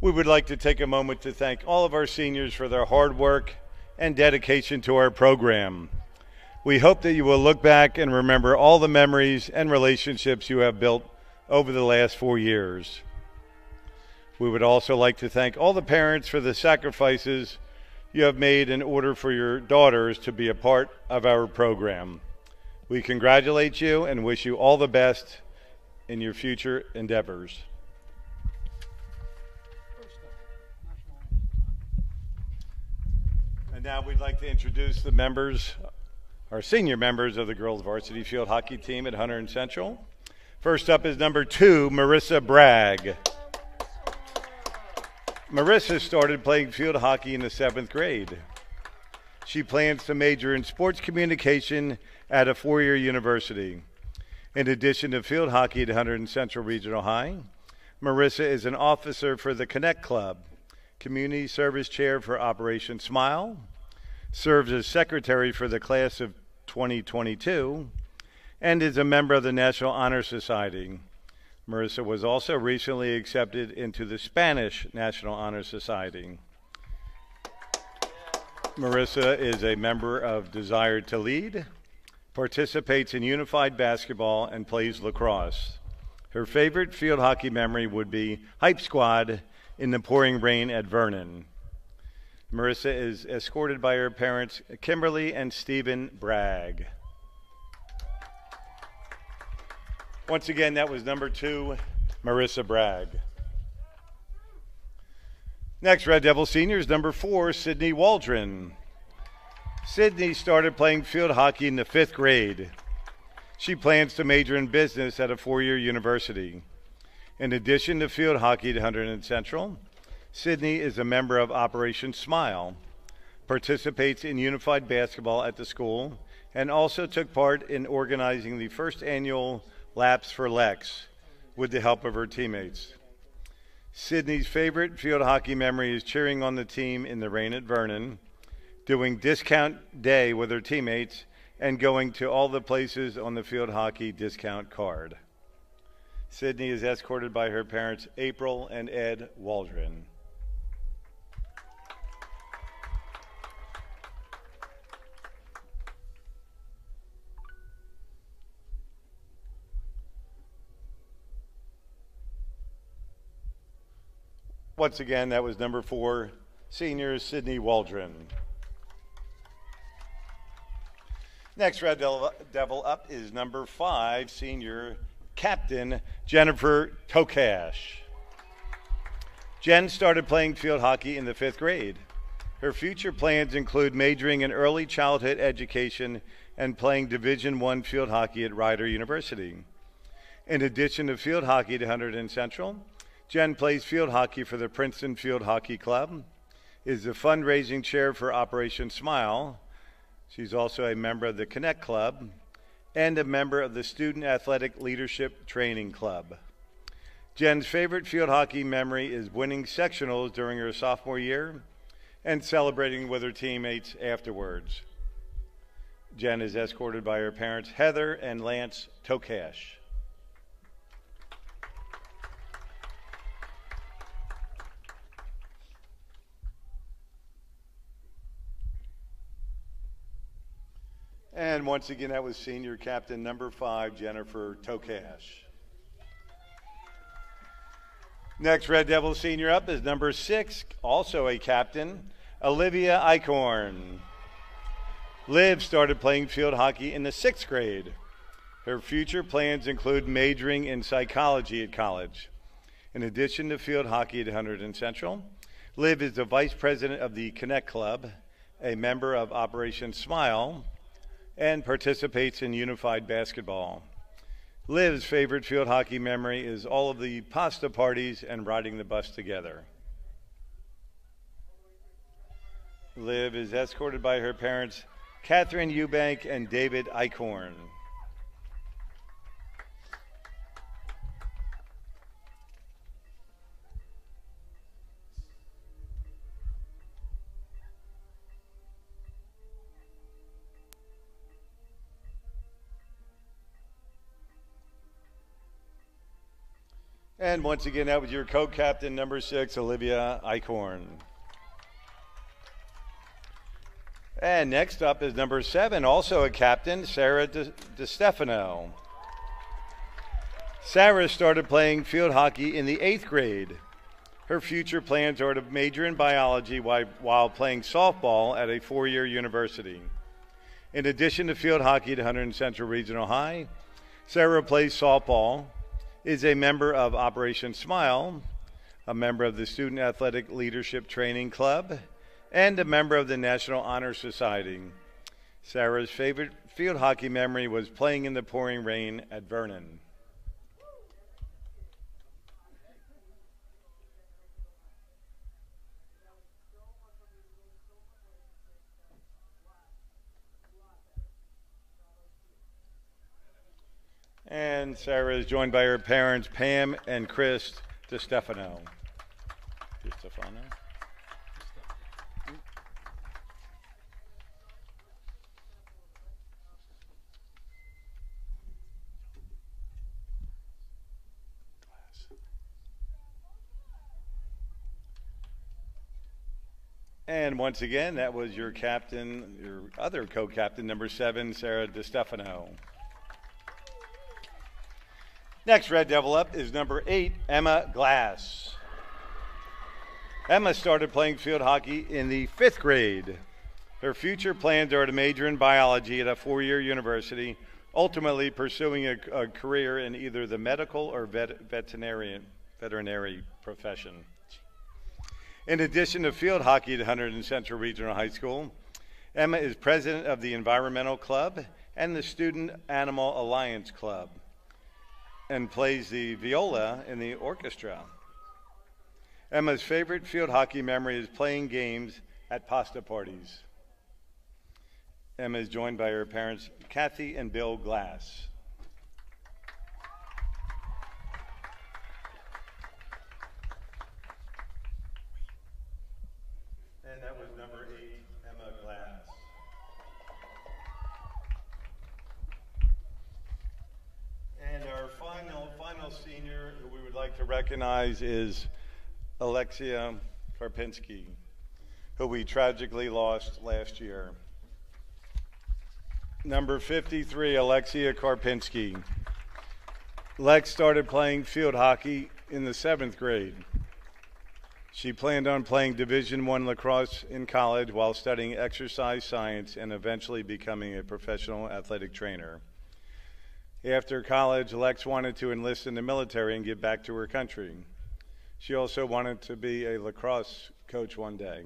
We would like to take a moment to thank all of our seniors for their hard work and dedication to our program. We hope that you will look back and remember all the memories and relationships you have built over the last four years. We would also like to thank all the parents for the sacrifices you have made in order for your daughters to be a part of our program. We congratulate you and wish you all the best in your future endeavors. And now we'd like to introduce the members, our senior members of the girls varsity field hockey team at Hunterdon Central. First up is number two, Marissa Bragg. Marissa started playing field hockey in the seventh grade. She plans to major in sports communication at a four year university. In addition to field hockey at Hunterdon Central Regional High, Marissa is an officer for the Connect Club, community service chair for Operation Smile, serves as secretary for the class of 2022, and is a member of the National Honor Society. Marissa was also recently accepted into the Spanish National Honor Society. Marissa is a member of Desire to Lead, participates in unified basketball, and plays lacrosse. Her favorite field hockey memory would be Hype Squad in the pouring rain at Vernon. Marissa is escorted by her parents, Kimberly and Stephen Bragg. Once again, that was number two, Marissa Bragg. Next, Red Devil Seniors, number four, Sydney Waldron. Sydney started playing field hockey in the fifth grade. She plans to major in business at a four year university. In addition to field hockey at Hunterdon Central, Sydney is a member of Operation Smile, participates in unified basketball at the school, and also took part in organizing the first annual Laps for Lex with the help of her teammates. Sydney's favorite field hockey memory is cheering on the team in the rain at Vernon, doing discount day with her teammates, and going to all the places on the field hockey discount card. Sydney is escorted by her parents, April and Ed Waldron. Once again, that was number four, senior Sydney Waldron. Next Red Devil up is number five, senior captain Jennifer Tokash. Jen started playing field hockey in the fifth grade. Her future plans include majoring in early childhood education and playing Division One field hockey at Rider University. In addition to field hockey at Hunterdon Central, Jen plays field hockey for the Princeton Field Hockey Club, is the fundraising chair for Operation Smile. She's also a member of the Connect Club and a member of the Student Athletic Leadership Training Club. Jen's favorite field hockey memory is winning sectionals during her sophomore year and celebrating with her teammates afterwards. Jen is escorted by her parents, Heather and Lance Tokash. And once again, that was senior captain number five, Jennifer Tokash. Next Red Devil senior up is number six, also a captain, Olivia Eichhorn. Liv started playing field hockey in the sixth grade. Her future plans include majoring in psychology at college. In addition to field hockey at Hunterdon Central, Liv is the vice president of the Connect Club, a member of Operation Smile, and participates in unified basketball. Liv's favorite field hockey memory is all of the pasta parties and riding the bus together. Liv is escorted by her parents, Catherine Eubank and David Eichhorn. And once again, that was your co-captain, number six, Olivia Eichhorn. And next up is number seven, also a captain, Sarah De, DeStefano. Sarah started playing field hockey in the eighth grade. Her future plans are to major in biology while, playing softball at a four year university. In addition to field hockey at Hunterdon Central Regional High, Sarah plays softball, is a member of Operation Smile, a member of the Student Athletic Leadership Training Club, and a member of the National Honor Society. Sarah's favorite field hockey memory was playing in the pouring rain at Vernon. And Sarah is joined by her parents, Pam and Chris DeStefano. DeStefano? And once again, that was your captain, your other co-captain, number seven, Sarah DeStefano. Next Red Devil up is number eight, Emma Glass. Emma started playing field hockey in the fifth grade. Her future plans are to major in biology at a four year university, ultimately pursuing a, a, career in either the medical or vet, veterinarian, veterinary profession. In addition to field hockey at Hunterdon Central Regional High School, Emma is president of the Environmental Club and the Student Animal Alliance Club and plays the viola in the orchestra. Emma's favorite field hockey memory is playing games at pasta parties. Emma is joined by her parents, Kathy and Bill Glass. And that was number eight, Emma Glass. And our final senior who we would like to recognize is Alexia Karpinski, who we tragically lost last year. Number 53, Alexia Karpinski. Lex started playing field hockey in the seventh grade. She planned on playing Division One lacrosse in college while studying exercise science and eventually becoming a professional athletic trainer. After college, Lex wanted to enlist in the military and give back to her country. She also wanted to be a lacrosse coach one day.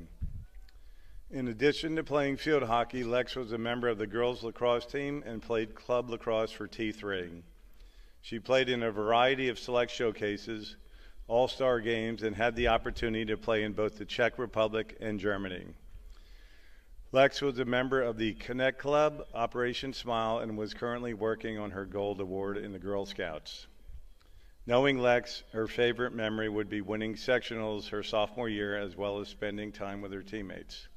In addition to playing field hockey, Lex was a member of the girls lacrosse team and played club lacrosse for T3. She played in a variety of select showcases, all star games, and had the opportunity to play in both the Czech Republic and Germany. Lex was a member of the Connect Club, Operation Smile, and was currently working on her Gold Award in the Girl Scouts. Knowing Lex, her favorite memory would be winning sectionals her sophomore year as well as spending time with her teammates.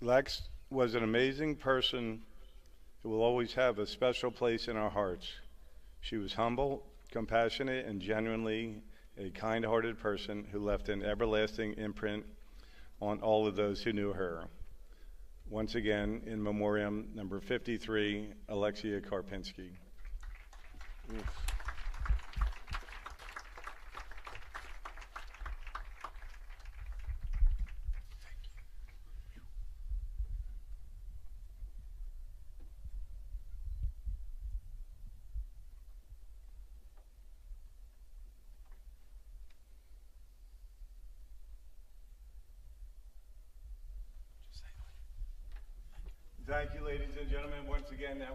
Lex was an amazing person who will always have a special place in our hearts. She was humble, compassionate, and genuinely a kind hearted person who left an everlasting imprint on all of those who knew her. Once again, in memoriam number 53, Alexia Karpinski. Thank you, ladies and gentlemen.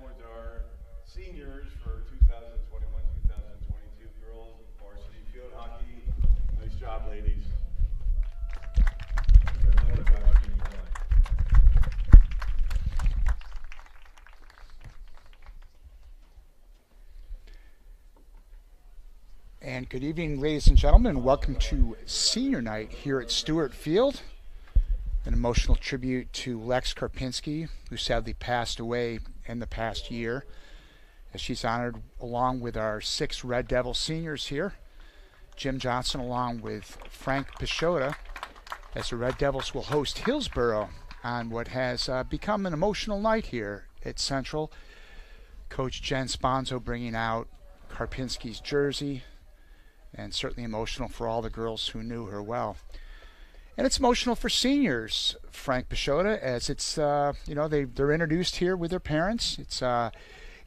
Our seniors for 2021-2022 girls varsity field hockey. Nice job, ladies. And good evening, ladies and gentlemen. Welcome to senior night here at Stewart Field. An emotional tribute to Lex Karpinski, who sadly passed away in the past year, as she's honored along with our six Red Devil seniors here. Jim Johnson, along with Frank Pichota, as the Red Devils will host Hillsboro on what has uh, become an emotional night here at Central. Coach Jen Sponzo bringing out Karpinski's jersey, and certainly emotional for all the girls who knew her well. And it's emotional for seniors, Frank Pichota, as it's uh, you know they they're introduced here with their parents. It's uh,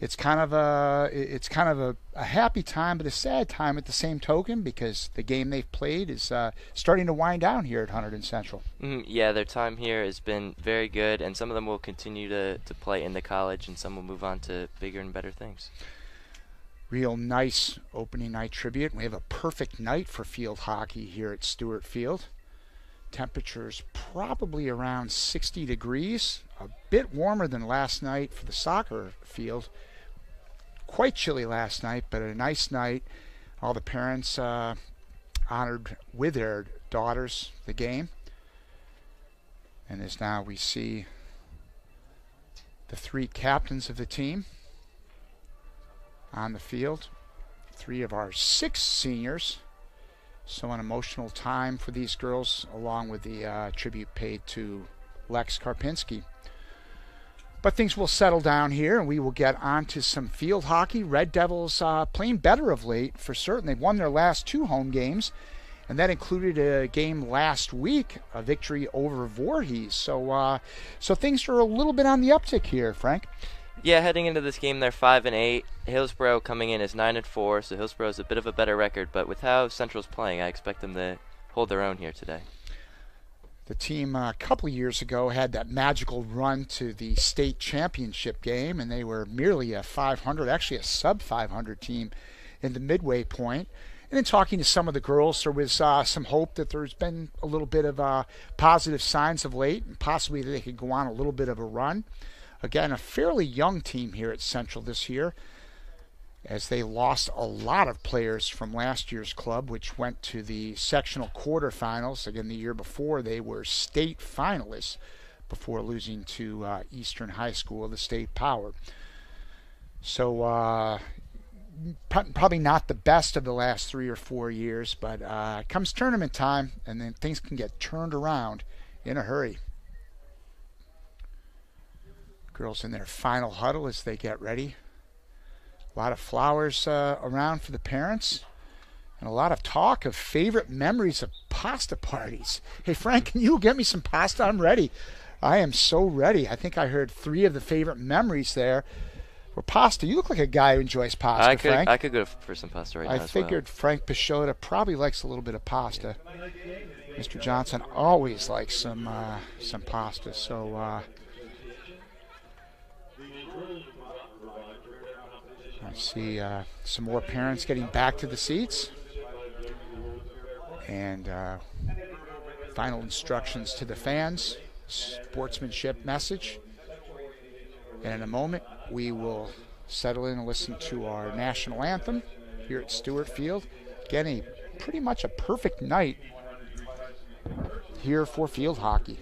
it's kind of a it's kind of a, a happy time, but a sad time at the same token because the game they've played is uh, starting to wind down here at Hunterdon Central. Mm, yeah, their time here has been very good, and some of them will continue to, to play in the college, and some will move on to bigger and better things real nice opening night tribute. We have a perfect night for field hockey here at Stewart Field. Temperatures probably around 60 degrees, a bit warmer than last night for the soccer field. Quite chilly last night, but a nice night. All the parents uh, honored with their daughters the game. And as now we see the three captains of the team on the field. Three of our six seniors. So, an emotional time for these girls, along with the uh, tribute paid to Lex Karpinski. But things will settle down here, and we will get on to some field hockey. Red Devils uh, playing better of late, for certain. They've won their last two home games, and that included a game last week, a victory over Voorhees. So, uh, so things are a little bit on the uptick here, Frank. Yeah, heading into this game, they're five and eight. Hillsboro coming in is nine and four, so Hillsboro is a bit of a better record. But with how Central's playing, I expect them to hold their own here today. The team uh, a couple years ago had that magical run to the state championship game, and they were merely a 500, actually a sub 500 team in the midway point. And then talking to some of the girls, there was uh, some hope that there's been a little bit of uh, positive signs of late, and possibly that they could go on a little bit of a run. Again, a fairly young team here at Central this year, as they lost a lot of players from last year's club, which went to the sectional quarterfinals. Again, the year before, they were state finalists before losing to uh, Eastern High School, the state power. So, uh, probably not the best of the last three or four years, but uh, comes tournament time, and then things can get turned around in a hurry. Girls in their final huddle as they get ready. A lot of flowers uh, around for the parents. And a lot of talk of favorite memories of pasta parties. Hey, Frank, can you get me some pasta? I'm ready. I am so ready. I think I heard three of the favorite memories there were pasta. You look like a guy who enjoys pasta, I could, Frank. I could go for some pasta right I now. I figured well. Frank Pichota probably likes a little bit of pasta. Mr. Johnson always likes some uh, some pasta. So uh, I see uh, some more parents getting back to the seats. And uh, final instructions to the fans, sportsmanship message. And in a moment, we will settle in and listen to our national anthem here at Stewart Field. Again, a pretty much a perfect night here for field hockey.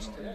Playing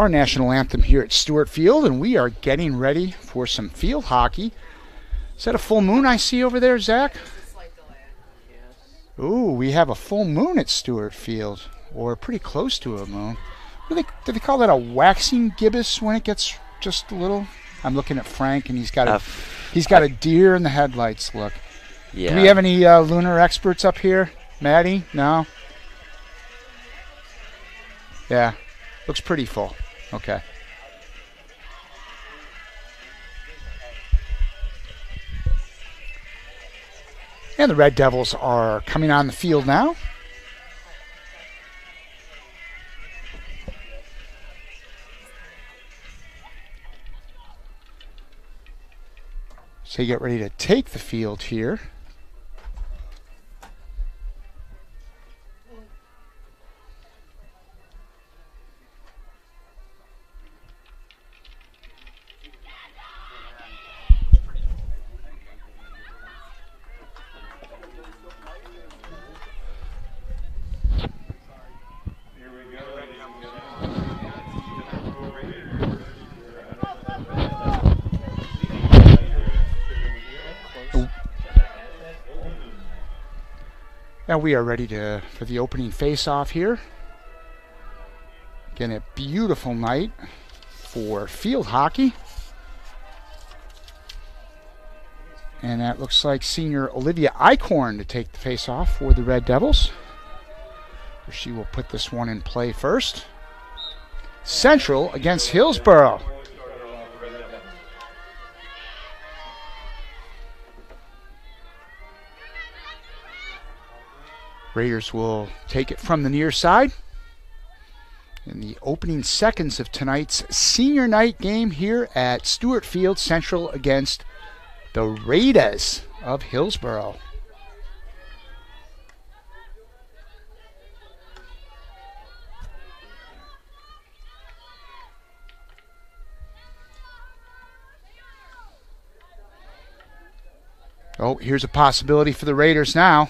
Our national anthem here at Stewart Field, and we are getting ready for some field hockey. Is that a full moon I see over there, Zach? Ooh, we have a full moon at Stewart Field, or pretty close to a moon. Do they, do they call that a waxing gibbous when it gets just a little? I'm looking at Frank, and he's got Uh, a he's got a deer in the headlights. Look, Yeah. do we have any uh, lunar experts up here? Maddie? No. Yeah, looks pretty full. Okay. And the Red Devils are coming on the field now. So you get ready to take the field here. Here Now we are ready to for the opening face-off here. Again, a beautiful night for field hockey. And that looks like senior Olivia Eichhorn to take the face-off for the Red Devils. She will put this one in play first. Central against Hillsborough. Raiders will take it from the near side. In the opening seconds of tonight's senior night game here at Stewart Field Central against the Raiders of Hillsboro. Oh, here's a possibility for the Raiders now.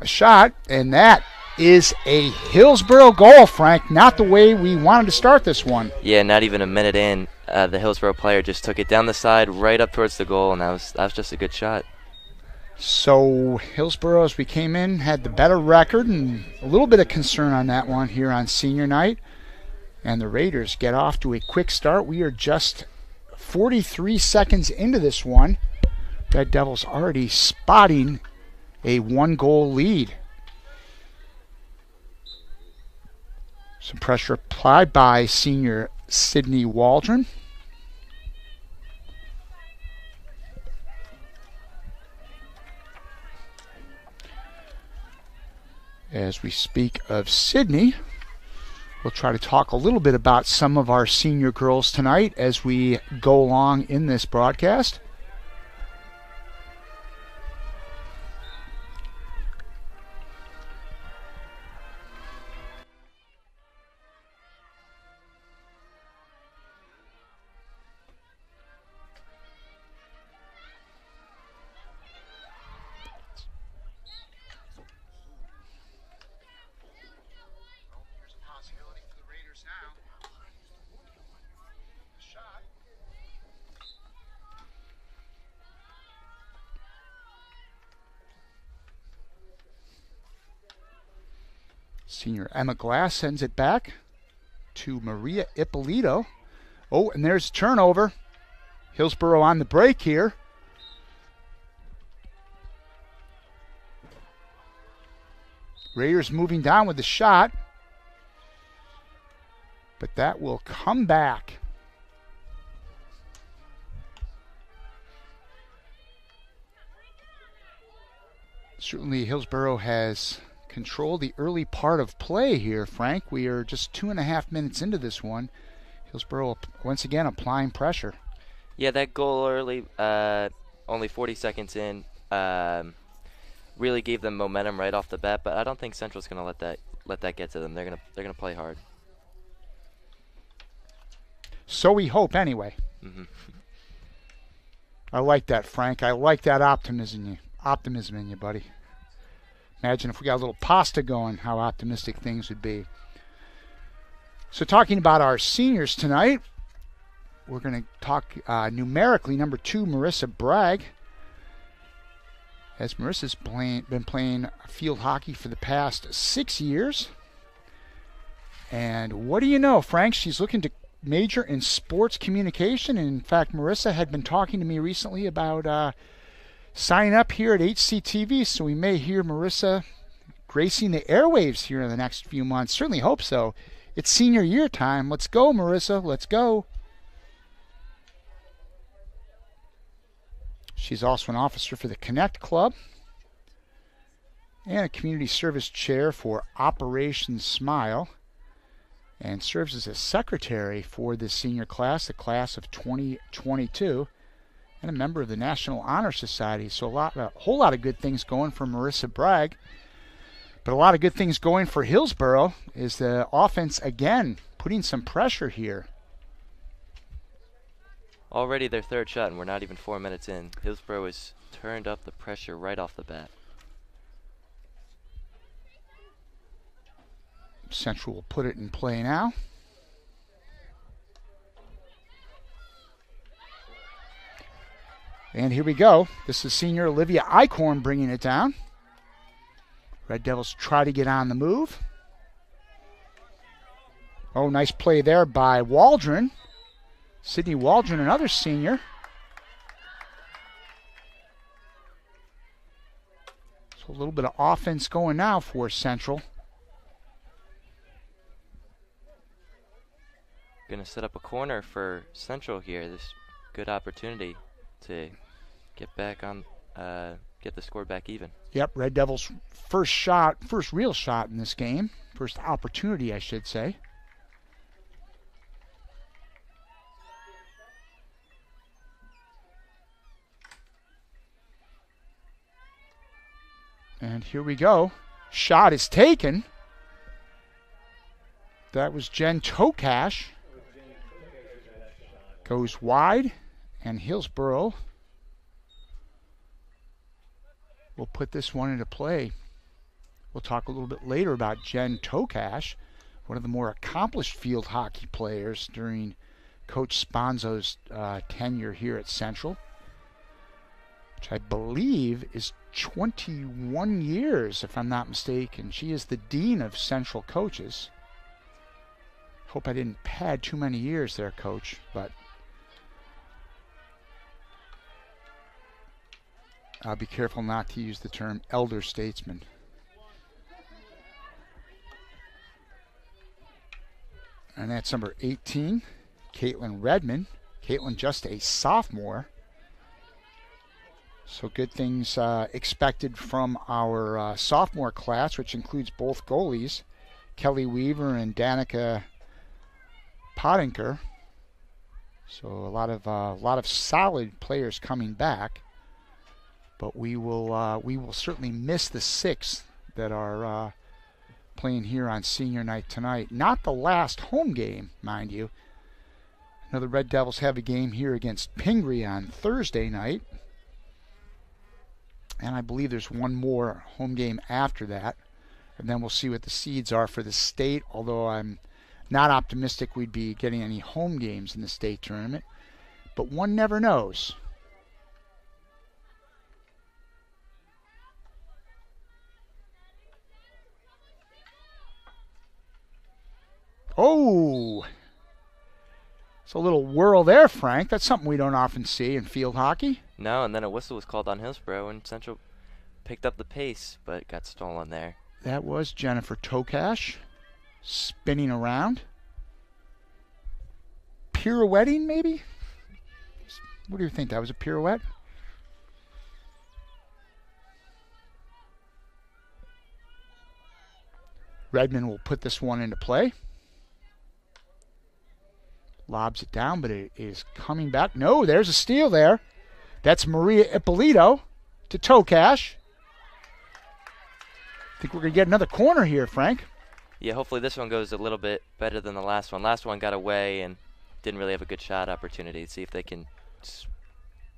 A shot, and that is a Hillsborough goal, Frank. Not the way we wanted to start this one. Yeah, not even a minute in, uh, the Hillsborough player just took it down the side, right up towards the goal, and that was that was just a good shot. So Hillsborough, as we came in, had the better record, and a little bit of concern on that one here on senior night. And the Raiders get off to a quick start. We are just 43 seconds into this one. Red Devils already spotting a one goal lead. Some pressure applied by senior Sydney Waldron. As we speak of Sydney, We'll try to talk a little bit about some of our senior girls tonight as we go along in this broadcast. Emma Glass sends it back to Maria Ippolito. Oh, and there's turnover. Hillsboro on the break here. Raiders moving down with the shot. But that will come back. Certainly, Hillsboro has control the early part of play here, Frank. We are just two and a half minutes into this one. Hillsboro once again applying pressure. Yeah, that goal early, uh, only 40 seconds in, um, really gave them momentum right off the bat. But I don't think Central's going to let that let that get to them. They're gonna they're gonna play hard. So we hope, anyway. Mm-hmm. I like that, Frank. I like that optimism in you. Optimism in you, buddy. Imagine if we got a little pasta going, how optimistic things would be. So, talking about our seniors tonight, we're going to talk uh, numerically. Number two, Marissa Bragg. As Marissa's playing, been playing field hockey for the past six years. And what do you know, Frank? She's looking to major in sports communication. And in fact, Marissa had been talking to me recently about. Uh, sign up here at HCTV so we may hear Marissa gracing the airwaves here in the next few months. Certainly hope so. It's senior year time. Let's go, Marissa. Let's go. She's also an officer for the Connect Club and a community service chair for Operation Smile and serves as a secretary for the senior class, the class of 2022 and a member of the National Honor Society. So a lot, a whole lot of good things going for Marissa Bragg. But a lot of good things going for Hillsboro is the offense again putting some pressure here. Already their third shot, and we're not even four minutes in. Hillsboro has turned up the pressure right off the bat. Central will put it in play now. And here we go. This is senior Olivia Eichhorn bringing it down. Red Devils try to get on the move. Oh, nice play there by Waldron. Sydney Waldron, another senior. So a little bit of offense going now for Central. Going to set up a corner for Central here. This good opportunity to get back on, uh, get the score back even. Yep, Red Devils' first shot, first real shot in this game, first opportunity, I should say. And here we go. Shot is taken. That was Jen Tokash. Goes wide, and Hillsboro we'll put this one into play. We'll talk a little bit later about Jen Tokash, one of the more accomplished field hockey players during Coach Sponzo's uh, tenure here at Central, which I believe is 21 years, if I'm not mistaken. She is the dean of Central coaches. Hope I didn't pad too many years there, Coach, but I'll be careful not to use the term elder statesman. And that's number 18, Caitlin Redmond. Caitlin just a sophomore. So good things uh, expected from our uh, sophomore class, which includes both goalies. Kelly Weaver and Danica Pottinker. So a lot of uh, a lot of solid players coming back, but we will uh, we will certainly miss the six that are uh, playing here on senior night tonight. Not the last home game, mind you. The Red Devils have a game here against Pingry on Thursday night. And I believe there's one more home game after that. And then we'll see what the seeds are for the state, although I'm not optimistic we'd be getting any home games in the state tournament. But one never knows. Oh, it's a little whirl there, Frank. That's something we don't often see in field hockey. No, and then a whistle was called on Hillsborough, and Central picked up the pace, but got stolen there. That was Jennifer Tokash spinning around. Pirouetting, maybe? What do you think? That was a pirouette? Redmond will put this one into play. Lobs it down, but it is coming back. No, there's a steal there. That's Maria Ippolito to Tokash. I think we're going to get another corner here, Frank. Yeah, hopefully this one goes a little bit better than the last one. Last one got away and didn't really have a good shot opportunity. See if they can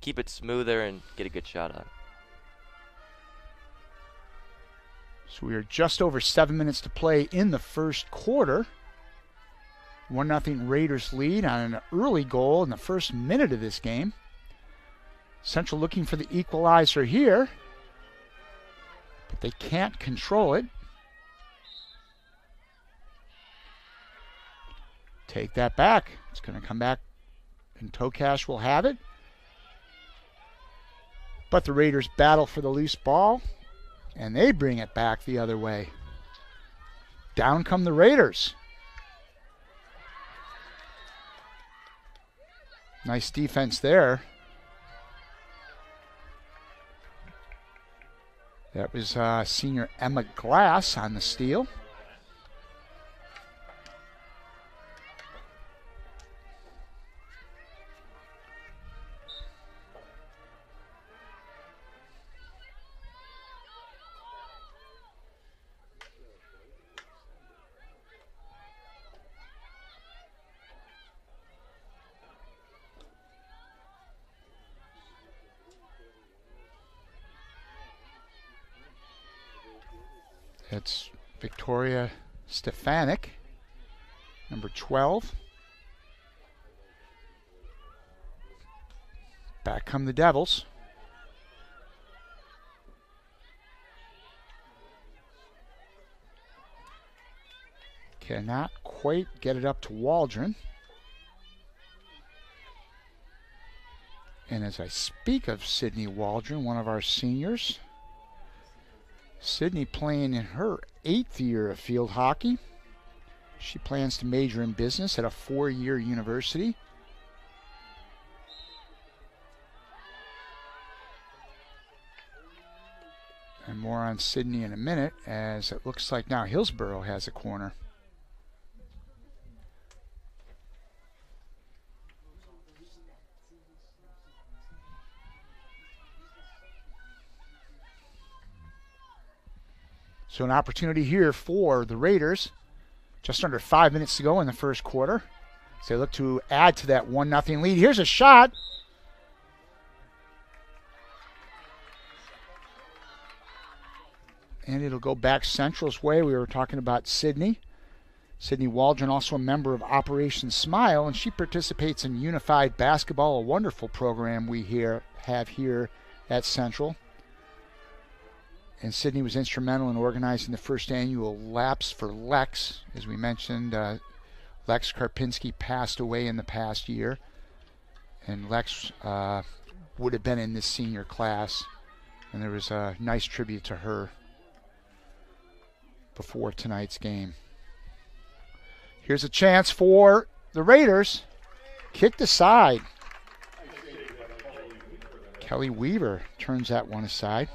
keep it smoother and get a good shot on. So we are just over seven minutes to play in the first quarter. 1 0 Raiders lead on an early goal in the first minute of this game. Central looking for the equalizer here, but they can't control it. Take that back. It's going to come back, and Tokash will have it. But the Raiders battle for the loose ball, and they bring it back the other way. Down come the Raiders. Nice defense there. That was uh, senior Emma Glass on the steal. Victoria Stefanik, number 12. Back come the Devils. Cannot quite get it up to Waldron. And as I speak of Sydney Waldron, one of our seniors, Sydney playing in her eighth year of field hockey. She plans to major in business at a four year university. And more on Sydney in a minute, as it looks like now Hillsborough has a corner. So an opportunity here for the Raiders. Just under five minutes to go in the first quarter. So they look to add to that one nothing lead. Here's a shot. And it'll go back Central's way. We were talking about Sydney. Sydney Waldron, also a member of Operation Smile, and she participates in Unified Basketball, a wonderful program we here have here at Central and Sydney was instrumental in organizing the first annual Laps for Lex. As we mentioned, uh, Lex Karpinski passed away in the past year, and Lex uh, would have been in this senior class, and there was a nice tribute to her before tonight's game. Here's a chance for the Raiders. Kicked aside. Kelly Weaver turns that one aside.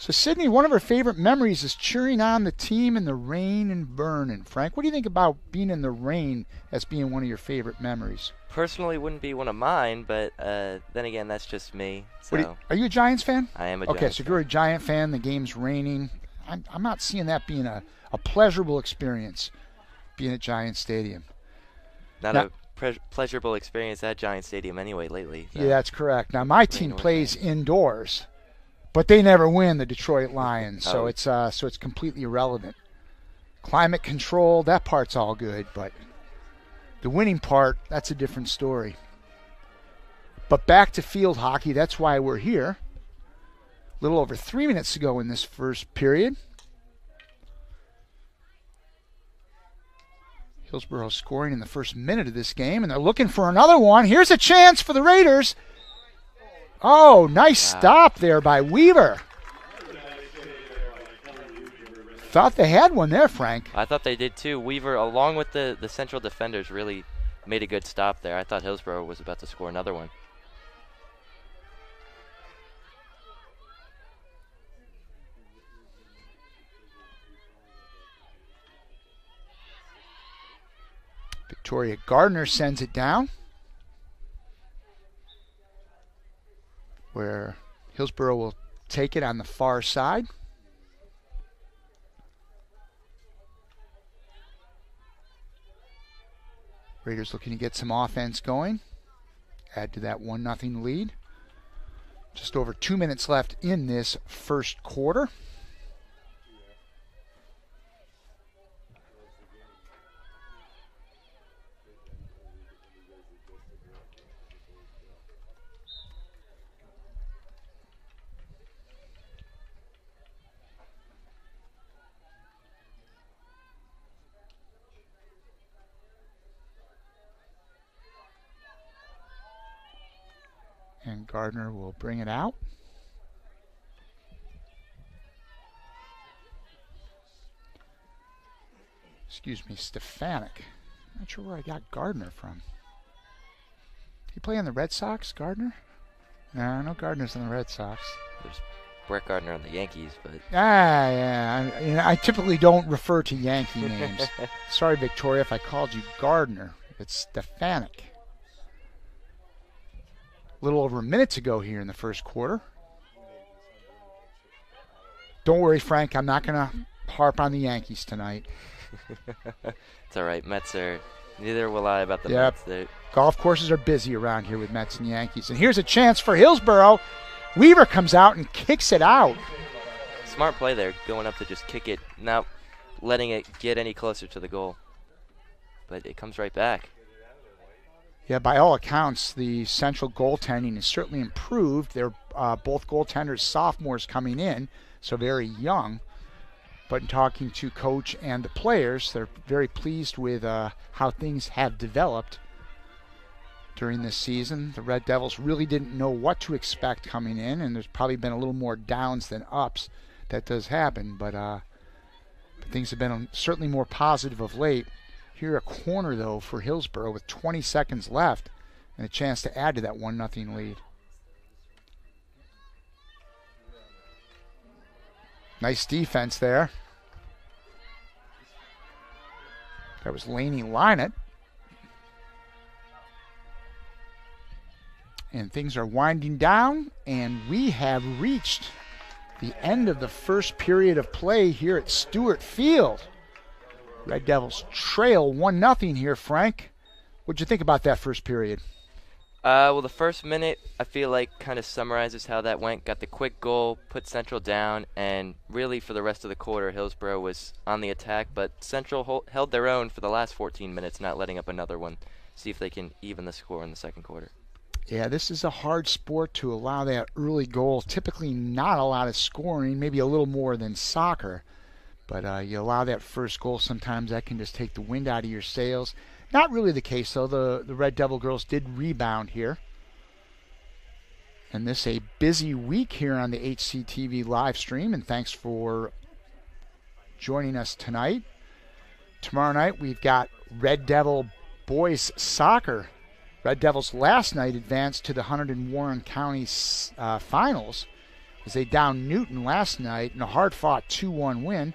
So Sydney, one of her favorite memories is cheering on the team in the rain and burning. Frank, what do you think about being in the rain as being one of your favorite memories? Personally, wouldn't be one of mine, but uh, then again, that's just me. So What do you- are you a Giants fan? I am a Okay, Giants so if you're a Giant fan, the game's raining. I'm, I'm not seeing that being a, a pleasurable experience, being at Giant Stadium. not now- a pre- pleasurable experience at Giant Stadium anyway lately. so- Yeah, that's correct. Now my team plays indoors, but they never win the Detroit Lions, so it's uh, so it's completely irrelevant. Climate control, that part's all good, but the winning part, that's a different story. But back to field hockey, that's why we're here. A little over three minutes to go in this first period. Hillsborough scoring in the first minute of this game, and they're looking for another one. Here's a chance for the Raiders. Oh, nice stop there by Weaver. Thought they had one there, Frank. I thought they did too. Weaver, along with the, the central defenders, really made a good stop there. I thought Hillsborough was about to score another one. Victoria Gardner sends it down. Where Hillsborough will take it on the far side. Raiders looking to get some offense going. Add to that 1 0 lead. Just over two minutes left in this first quarter. And Gardner will bring it out. Excuse me, Stefanik. Not sure where I got Gardner from. He play on the Red Sox, Gardner? No, know Gardner's on the Red Sox. There's Brett Gardner on the Yankees, but Ah, yeah. I, you know, I typically don't refer to Yankee names. Sorry, Victoria, if I called you Gardner. It's Stefanik. A little over a minute to go here in the first quarter. Don't worry, Frank. I'm not going to harp on the Yankees tonight. it's all right. Mets are. Neither will I about the Yep. Mets. They, Golf courses are busy around here with Mets and Yankees. And here's a chance for Hillsborough. Weaver comes out and kicks it out. smart play there, going up to just kick it, not letting it get any closer to the goal. But it comes right back. Yeah, by all accounts, the central goaltending is certainly improved. They're uh, both goaltenders sophomores coming in, so very young. But in talking to coach and the players, they're very pleased with uh, how things have developed during this season. The Red Devils really didn't know what to expect coming in, and there's probably been a little more downs than ups. That does happen, but, uh, but things have been um, certainly more positive of late. Here a corner though for Hillsborough with 20 seconds left and a chance to add to that one nothing lead. Nice defense there. That was Laney Linett. And things are winding down, and we have reached the end of the first period of play here at Stewart Field. Red Devils trail 1 nothing here, Frank. What'd you think about that first period? Uh, well, the first minute, I feel like kind of summarizes how that went. Got the quick goal, put Central down, and really for the rest of the quarter, Hillsborough was on the attack, but Central hol- held their own for the last 14 minutes, not letting up another one. See if they can even the score in the second quarter. Yeah, this is a hard sport to allow that early goal. Typically, not a lot of scoring, maybe a little more than soccer. But uh, you allow that first goal, sometimes that can just take the wind out of your sails. Not really the case, though. The, the Red Devil girls did rebound here. And this a busy week here on the HCTV live stream, and thanks for joining us tonight. Tomorrow night we've got Red Devil boys soccer. Red Devils last night advanced to the Hunterdon Warren County uh, finals as they downed Newton last night in a hard fought 2 1 win.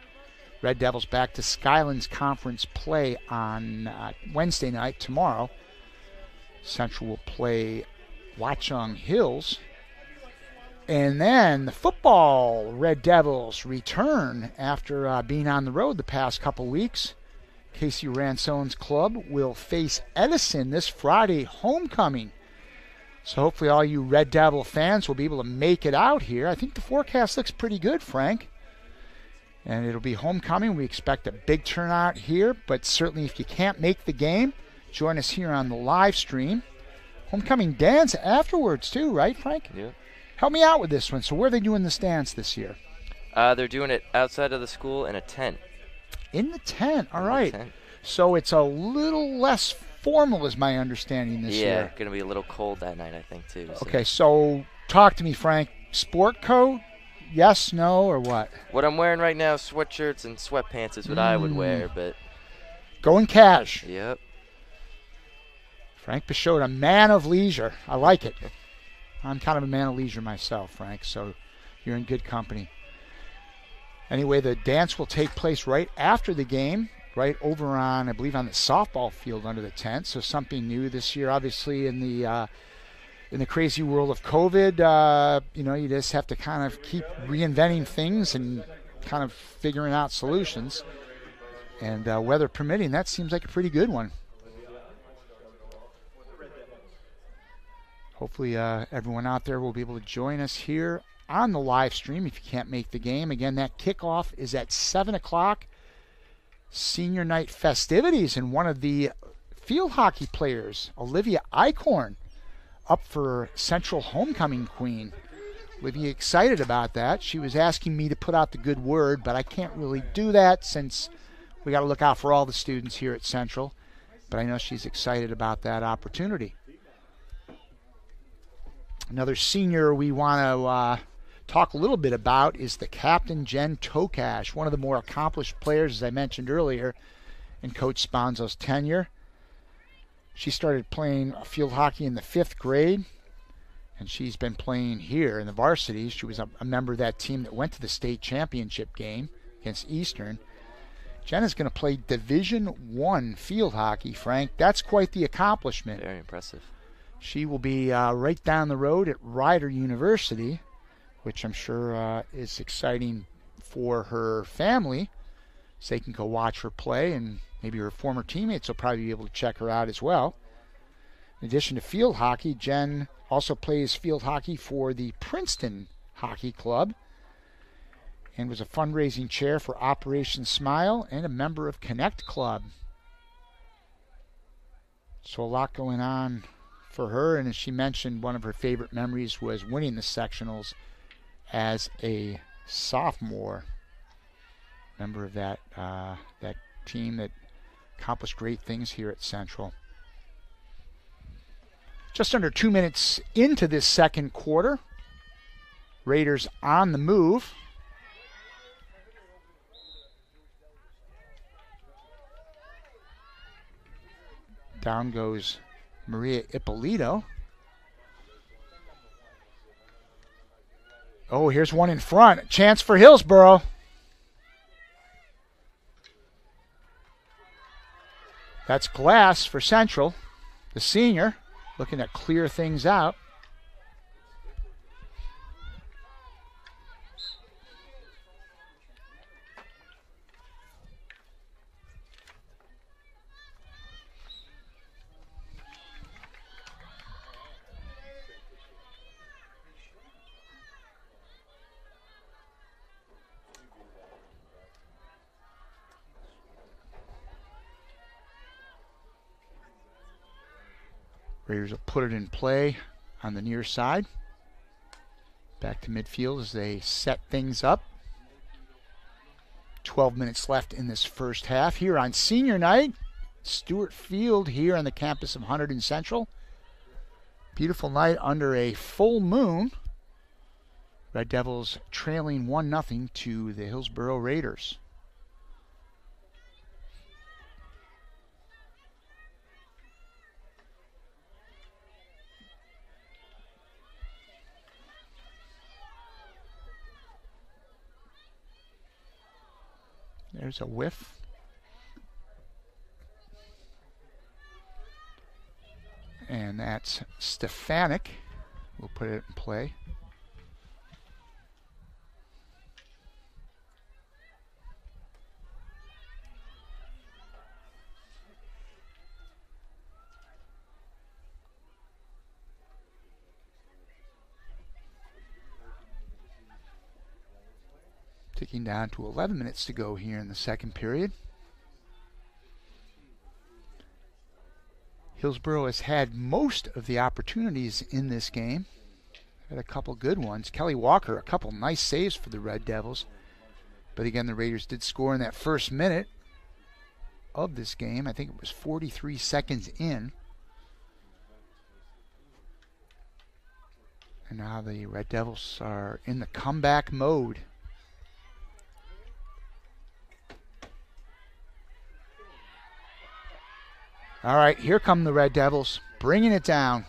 Red Devils back to Skylands Conference play on uh, Wednesday night tomorrow. Central will play Watchung Hills. And then the football Red Devils return after uh, being on the road the past couple weeks. Casey Ransone's club will face Edison this Friday, homecoming. So hopefully all you Red Devil fans will be able to make it out here. I think the forecast looks pretty good, Frank. And it'll be homecoming. We expect a big turnout here, but certainly if you can't make the game, join us here on the live stream. Homecoming dance afterwards too, right, Frank? Yeah. Help me out with this one. So where are they doing this dance this year? Uh, they're doing it outside of the school in a tent. In the tent. All In right. tent. So it's a little less formal, is my understanding this yeah, year. gonna be a little cold that night, I think too. so- Okay, so talk to me, Frank. Sport coat? Yes, no, or what? What I'm wearing right now, sweatshirts and sweatpants, is what I would wear. Mm. But Going cash. yep, Frank Pichot, a man of leisure. I like it. I'm kind of a man of leisure myself, Frank, so you're in good company. Anyway, the dance will take place right after the game, right over on, I believe, on the softball field under the tent. So something new this year, obviously, in the uh, in the crazy world of COVID. Uh, you know, you just have to kind of keep reinventing things and kind of figuring out solutions. And uh, weather permitting, that seems like a pretty good one. Hopefully, uh, everyone out there will be able to join us here on the live stream if you can't make the game. Again, that kickoff is at 7 o'clock. Senior night festivities, and one of the field hockey players, Olivia Eichhorn, up for Central Homecoming Queen. Olivia excited about that. She was asking me to put out the good word, but I can't really do that since we got to look out for all the students here at Central. But I know she's excited about that opportunity. Another senior we want to uh, talk a little bit about is the captain, Jen Tokash, one of the more accomplished players, as I mentioned earlier, in Coach Sponzo's tenure. She started playing field hockey in the fifth grade, and she's been playing here in the varsity. She was a, a member of that team that went to the state championship game against Eastern. Jen is going to play Division One field hockey. Frank, that's quite the accomplishment. very impressive. She will be uh, right down the road at Rider University, which I'm sure uh, is exciting for her family. So they can go watch her play, and maybe her former teammates will probably be able to check her out as well. In addition to field hockey, Jen also plays field hockey for the Princeton Hockey Club and was a fundraising chair for Operation Smile and a member of Connect Club. So a lot going on for her. And as she mentioned, one of her favorite memories was winning the sectionals as a sophomore. Member of that uh, that team that accomplished great things here at Central. Just under two minutes into this second quarter, Raiders on the move. Down goes Maria Ippolito. Oh, here's one in front. Chance for Hillsboro. That's Glass for Central, the senior, looking to clear things out. Raiders will put it in play on the near side. Back to midfield as they set things up. 12 minutes left in this first half here on senior night. Stewart Field here on the campus of Hunterdon Central. Beautiful night under a full moon. Red Devils trailing 1 0 to the Hillsboro Raiders. There's a whiff. And that's Stefanik. We'll put it in play. Down to 11 minutes to go here in the second period. Hillsboro has had most of the opportunities in this game. Had a couple good ones. Kelly Walker, a couple nice saves for the Red Devils. But again, the Raiders did score in that first minute of this game. I think it was 43 seconds in. And now the Red Devils are in the comeback mode. All right, here come the Red Devils, bringing it down.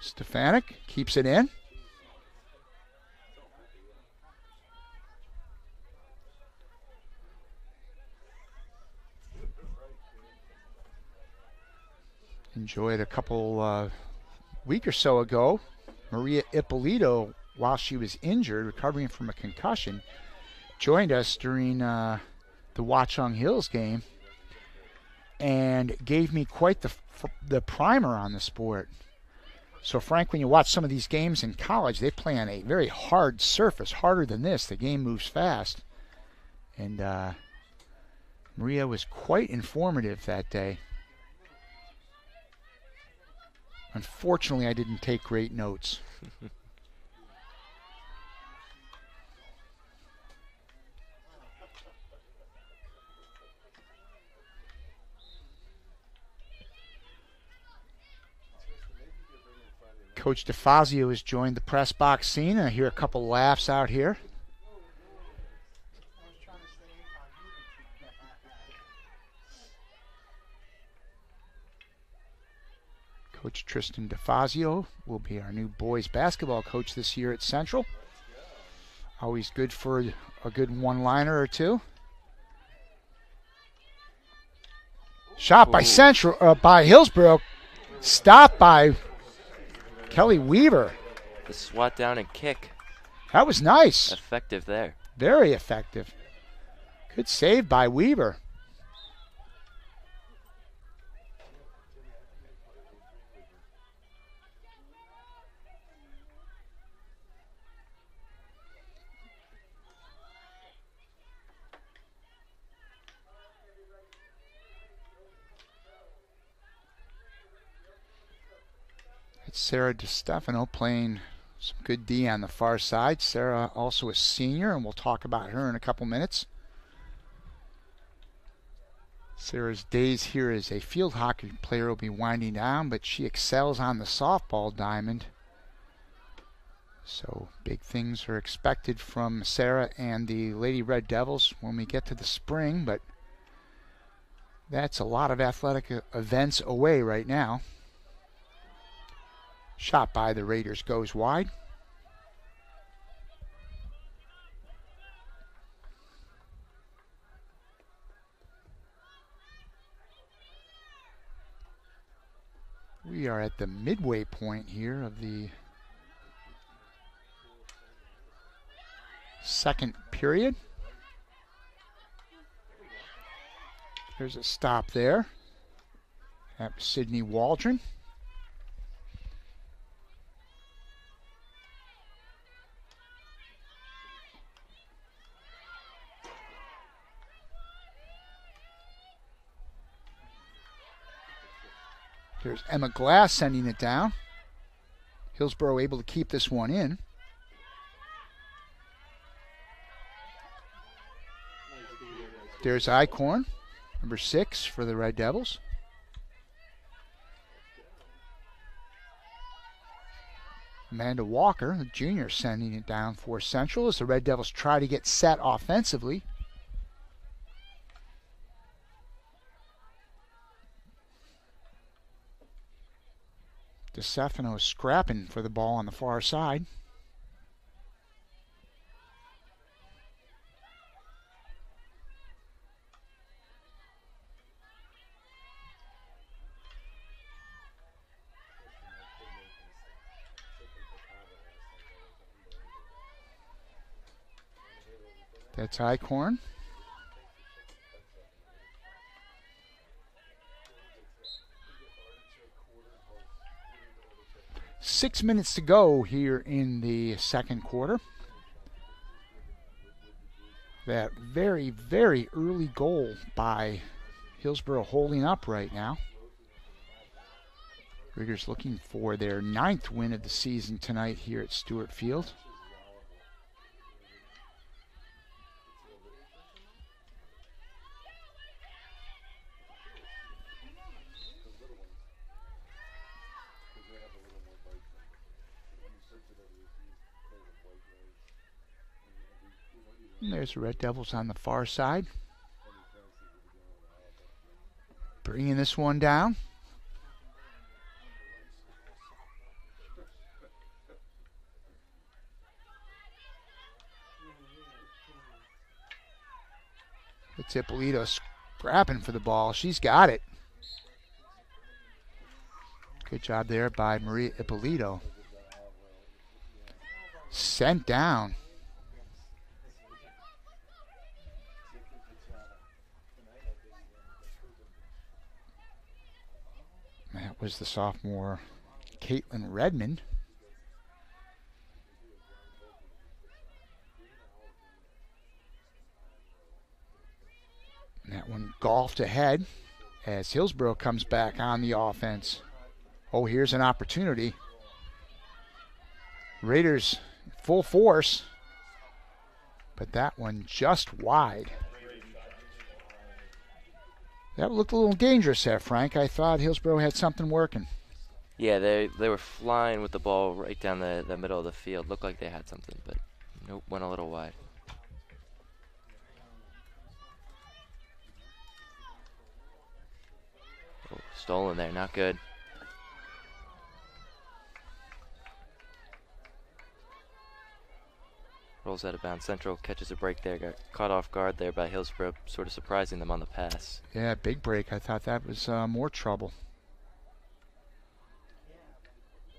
Stefanik keeps it in. Enjoyed a couple uh, week or so ago Maria Ippolito, while she was injured, recovering from a concussion, joined us during uh, the Watchung Hills game and gave me quite the the primer on the sport. So, Frank, when you watch some of these games in college, they play on a very hard surface, harder than this. The game moves fast. And uh, Maria was quite informative that day. Unfortunately, I didn't take great notes. Coach DeFazio has joined the press box scene. I hear a couple laughs out here. Coach Tristan DeFazio will be our new boys basketball coach this year at Central. Always good for a good one liner or two. Shot by Central, uh, by Hillsborough, Stopped by Kelly Weaver. The swat down and kick. That was nice. Effective there. Very effective. Good save by Weaver. Sarah DiStefano playing some good D on the far side. Sarah also a senior, and we'll talk about her in a couple minutes. Sarah's days here as a field hockey player will be winding down, but she excels on the softball diamond. So big things are expected from Sarah and the Lady Red Devils when we get to the spring, but that's a lot of athletic events away right now. Shot by the Raiders goes wide. We are at the midway point here of the second period. There's a stop there. Was Sydney Waldron. There's Emma Glass sending it down. Hillsboro able to keep this one in. There's Eichhorn, number six for the Red Devils. Amanda Walker, the junior, sending it down for Central as the Red Devils try to get set offensively. DeStefano scrapping for the ball on the far side. That's Eichhorn. Six minutes to go here in the second quarter. That very, very early goal by Hillsboro holding up right now. Raiders looking for their ninth win of the season tonight here at Stewart Field. And there's the Red Devils on the far side. Bringing this one down. It's Ippolito scrapping for the ball. She's got it. Good job there by Maria Ippolito. Sent down. Was the sophomore Caitlin Redmond. And that one golfed ahead as Hillsboro comes back on the offense. Oh, here's an opportunity. Raiders full force, but that one just wide. That looked a little dangerous there, Frank. I thought Hillsboro had something working. Yeah, they they were flying with the ball right down the, the middle of the field. Looked like they had something, but nope, went a little wide. Oh, stolen there, not good. Rolls out of bounds. Central catches a break there. Got caught off guard there by Hillsboro, sort of surprising them on the pass. Yeah, big break. I thought that was uh, more trouble.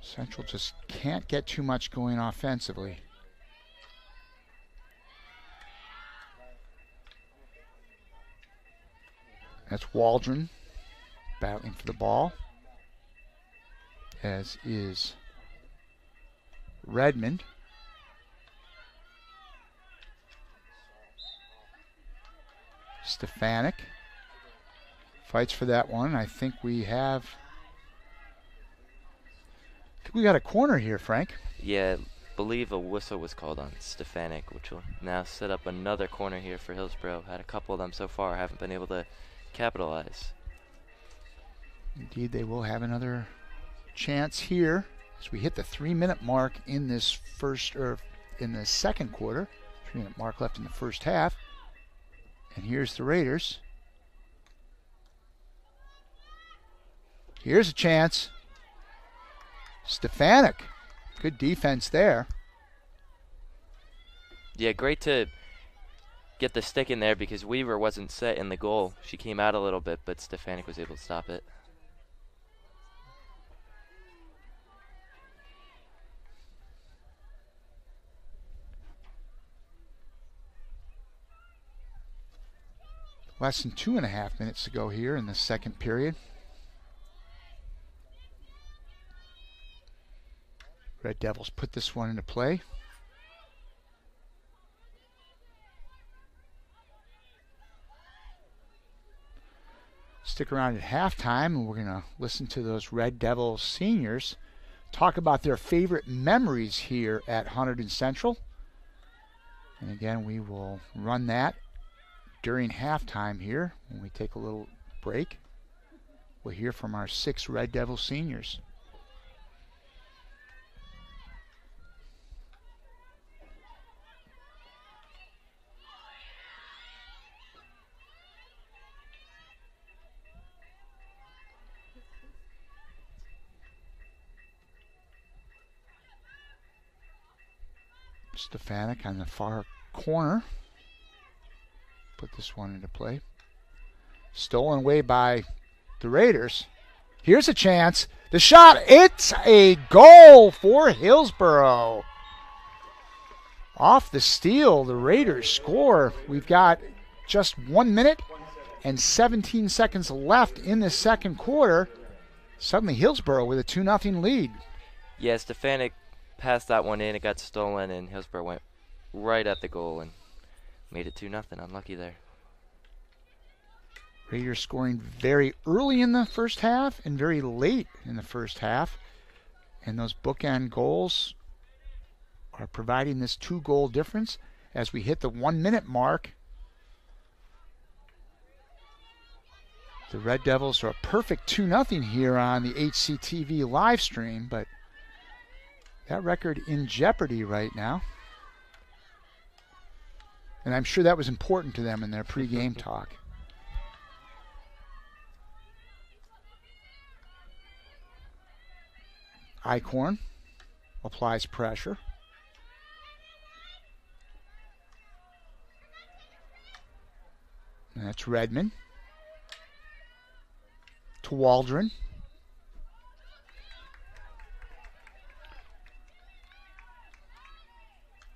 Central just can't get too much going offensively. That's Waldron battling for the ball, as is Redmond. Stefanik fights for that one. I think we have. I think we got a corner here, Frank. Yeah, believe a whistle was called on Stefanik, which will now set up another corner here for Hillsboro. Had a couple of them so far, haven't been able to capitalize. Indeed, they will have another chance here as we hit the three-minute mark in this first or in the second quarter. Three-minute mark left in the first half. And here's the Raiders. Here's a chance. Stefanik. Good defense there. Yeah, great to get the stick in there because Weaver wasn't set in the goal. She came out a little bit, but Stefanik was able to stop it. Less than two and a half minutes to go here in the second period. Red Devils put this one into play. Stick around at halftime and we're going to listen to those Red Devils seniors talk about their favorite memories here at Hunterdon Central. And again, we will run that during halftime here, when we take a little break, we'll hear from our six Red Devil seniors. Stefanik on the far corner. Put this one into play. Stolen away by the Raiders. Here's a chance. The shot, it's a goal for Hillsboro. Off the steal, the Raiders score. We've got just one minute and 17 seconds left in the second quarter. Suddenly, Hillsboro with a 2 0 lead. Yeah, Stefanik passed that one in. It got stolen, and Hillsboro went right at the goal and made it 2 nothing. Unlucky there. Raiders scoring very early in the first half and very late in the first half. And those bookend goals are providing this two goal difference as we hit the one minute mark. The Red Devils are a perfect 2 0 here on the HCTV live stream, but that record in jeopardy right now. And I'm sure that was important to them in their pregame talk. Eichhorn applies pressure. That's Redmond. To Waldron.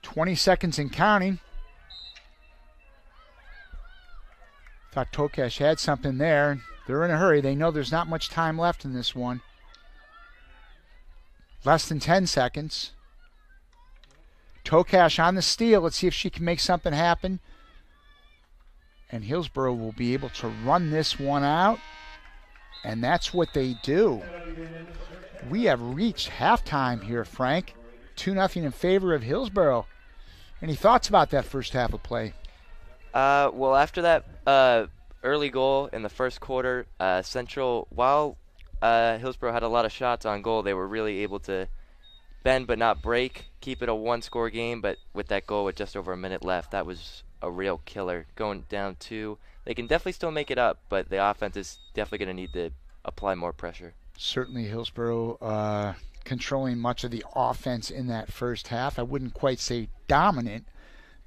Twenty seconds in counting. Thought Tokash had something there. They're in a hurry. They know there's not much time left in this one. Less than 10 seconds. Tokash on the steal. Let's see if she can make something happen. And Hillsboro will be able to run this one out. And that's what they do. We have reached halftime here, Frank. 2 0 in favor of Hillsboro. Any thoughts about that first half of play? Uh, well, after that uh, early goal in the first quarter, uh, Central, while uh, Hillsboro had a lot of shots on goal. They were really able to bend but not break, keep it a one-score game. But with that goal with just over a minute left, that was a real killer. Going down two, they can definitely still make it up, but the offense is definitely going to need to apply more pressure. Certainly, Hillsboro uh, controlling much of the offense in that first half. I wouldn't quite say dominant,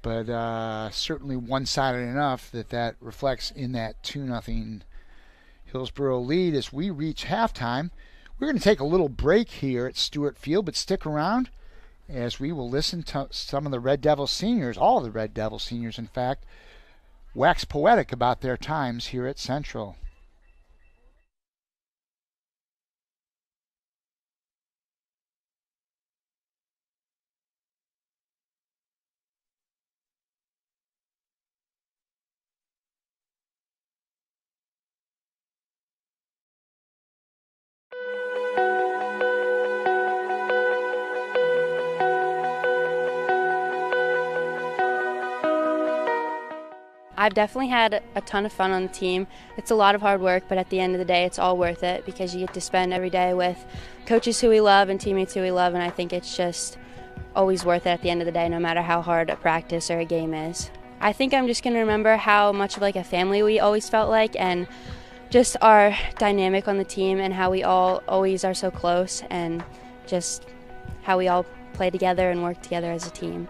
but uh, certainly one-sided enough that that reflects in that two nothing Hillsboro lead as we reach halftime. We're going to take a little break here at Stewart Field, but stick around as we will listen to some of the Red Devil seniors, all of the Red Devil seniors, in fact, wax poetic about their times here at Central. I've definitely had a ton of fun on the team. It's a lot of hard work, but at the end of the day, it's all worth it because you get to spend every day with coaches who we love and teammates who we love, and I think it's just always worth it at the end of the day, no matter how hard a practice or a game is. I think I'm just going to remember how much of like a family we always felt like and just our dynamic on the team and how we all always are so close and just how we all play together and work together as a team.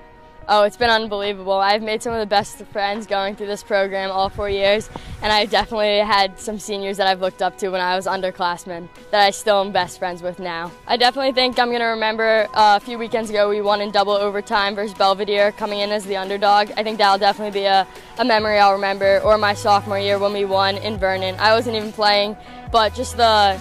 Oh, it's been unbelievable. I've made some of the best friends going through this program all four years, and I've definitely had some seniors that I've looked up to when I was underclassmen that I still am best friends with now. I definitely think I'm going to remember uh, a few weekends ago we won in double overtime versus Belvidere coming in as the underdog. I think that'll definitely be a, a memory I'll remember, or my sophomore year when we won in Vernon. I wasn't even playing, but just the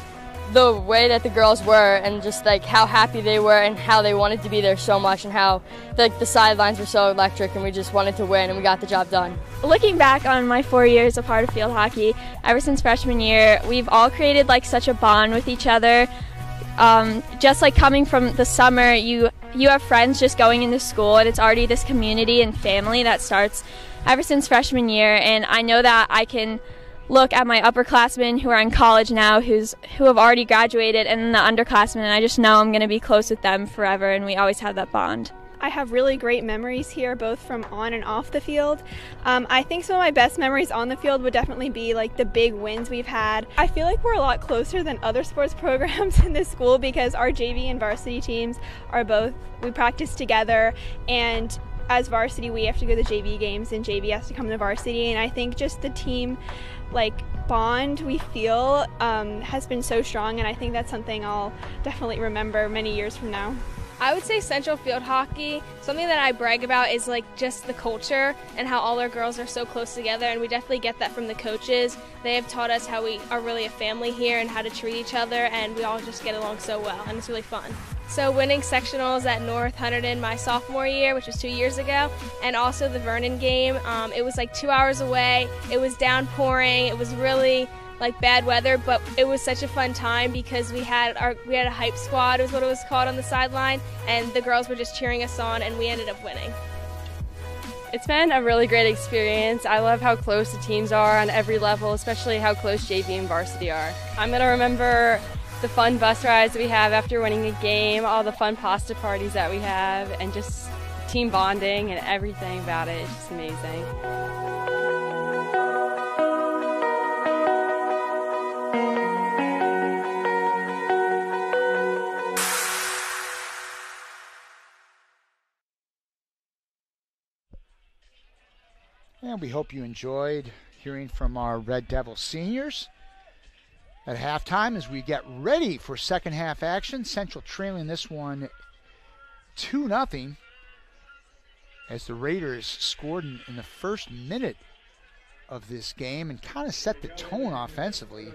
the way that the girls were and just like how happy they were and how they wanted to be there so much and how like the sidelines were so electric and we just wanted to win and we got the job done. Looking back on my four years of part of field hockey, ever since freshman year, we've all created like such a bond with each other. Um, just like coming from the summer, you you have friends just going into school and it's already this community and family that starts ever since freshman year and I know that I can look at my upperclassmen who are in college now, who's who have already graduated, and the underclassmen. And I just know I'm going to be close with them forever, and we always have that bond. I have really great memories here, both from on and off the field. Um, I think some of my best memories on the field would definitely be like the big wins we've had. I feel like we're a lot closer than other sports programs in this school because our JV and varsity teams are both, we practice together and as varsity we have to go to the JV games and JV has to come to varsity and I think just the team like bond we feel um, has been so strong and I think that's something I'll definitely remember many years from now. I would say Central Field Hockey. Something that I brag about is like just the culture and how all our girls are so close together, and we definitely get that from the coaches. They have taught us how we are really a family here and how to treat each other, and we all just get along so well, and it's really fun. So winning sectionals at North Hunterdon my sophomore year, which was two years ago, and also the Vernon game. Um, it was like two hours away. It was downpouring. It was really like bad weather, but it was such a fun time because we had our we had a hype squad was what it was called on the sideline, and the girls were just cheering us on, and we ended up winning. It's been a really great experience. I love how close the teams are on every level, especially how close JV and varsity are. I'm gonna remember the fun bus rides we have after winning a game, all the fun pasta parties that we have, and just team bonding and everything about it. It's just amazing. And we hope you enjoyed hearing from our Red Devil seniors. At halftime, as we get ready for second half action, Central trailing this one 2 0 as the Raiders scored in, in the first minute of this game and kind of set the tone offensively.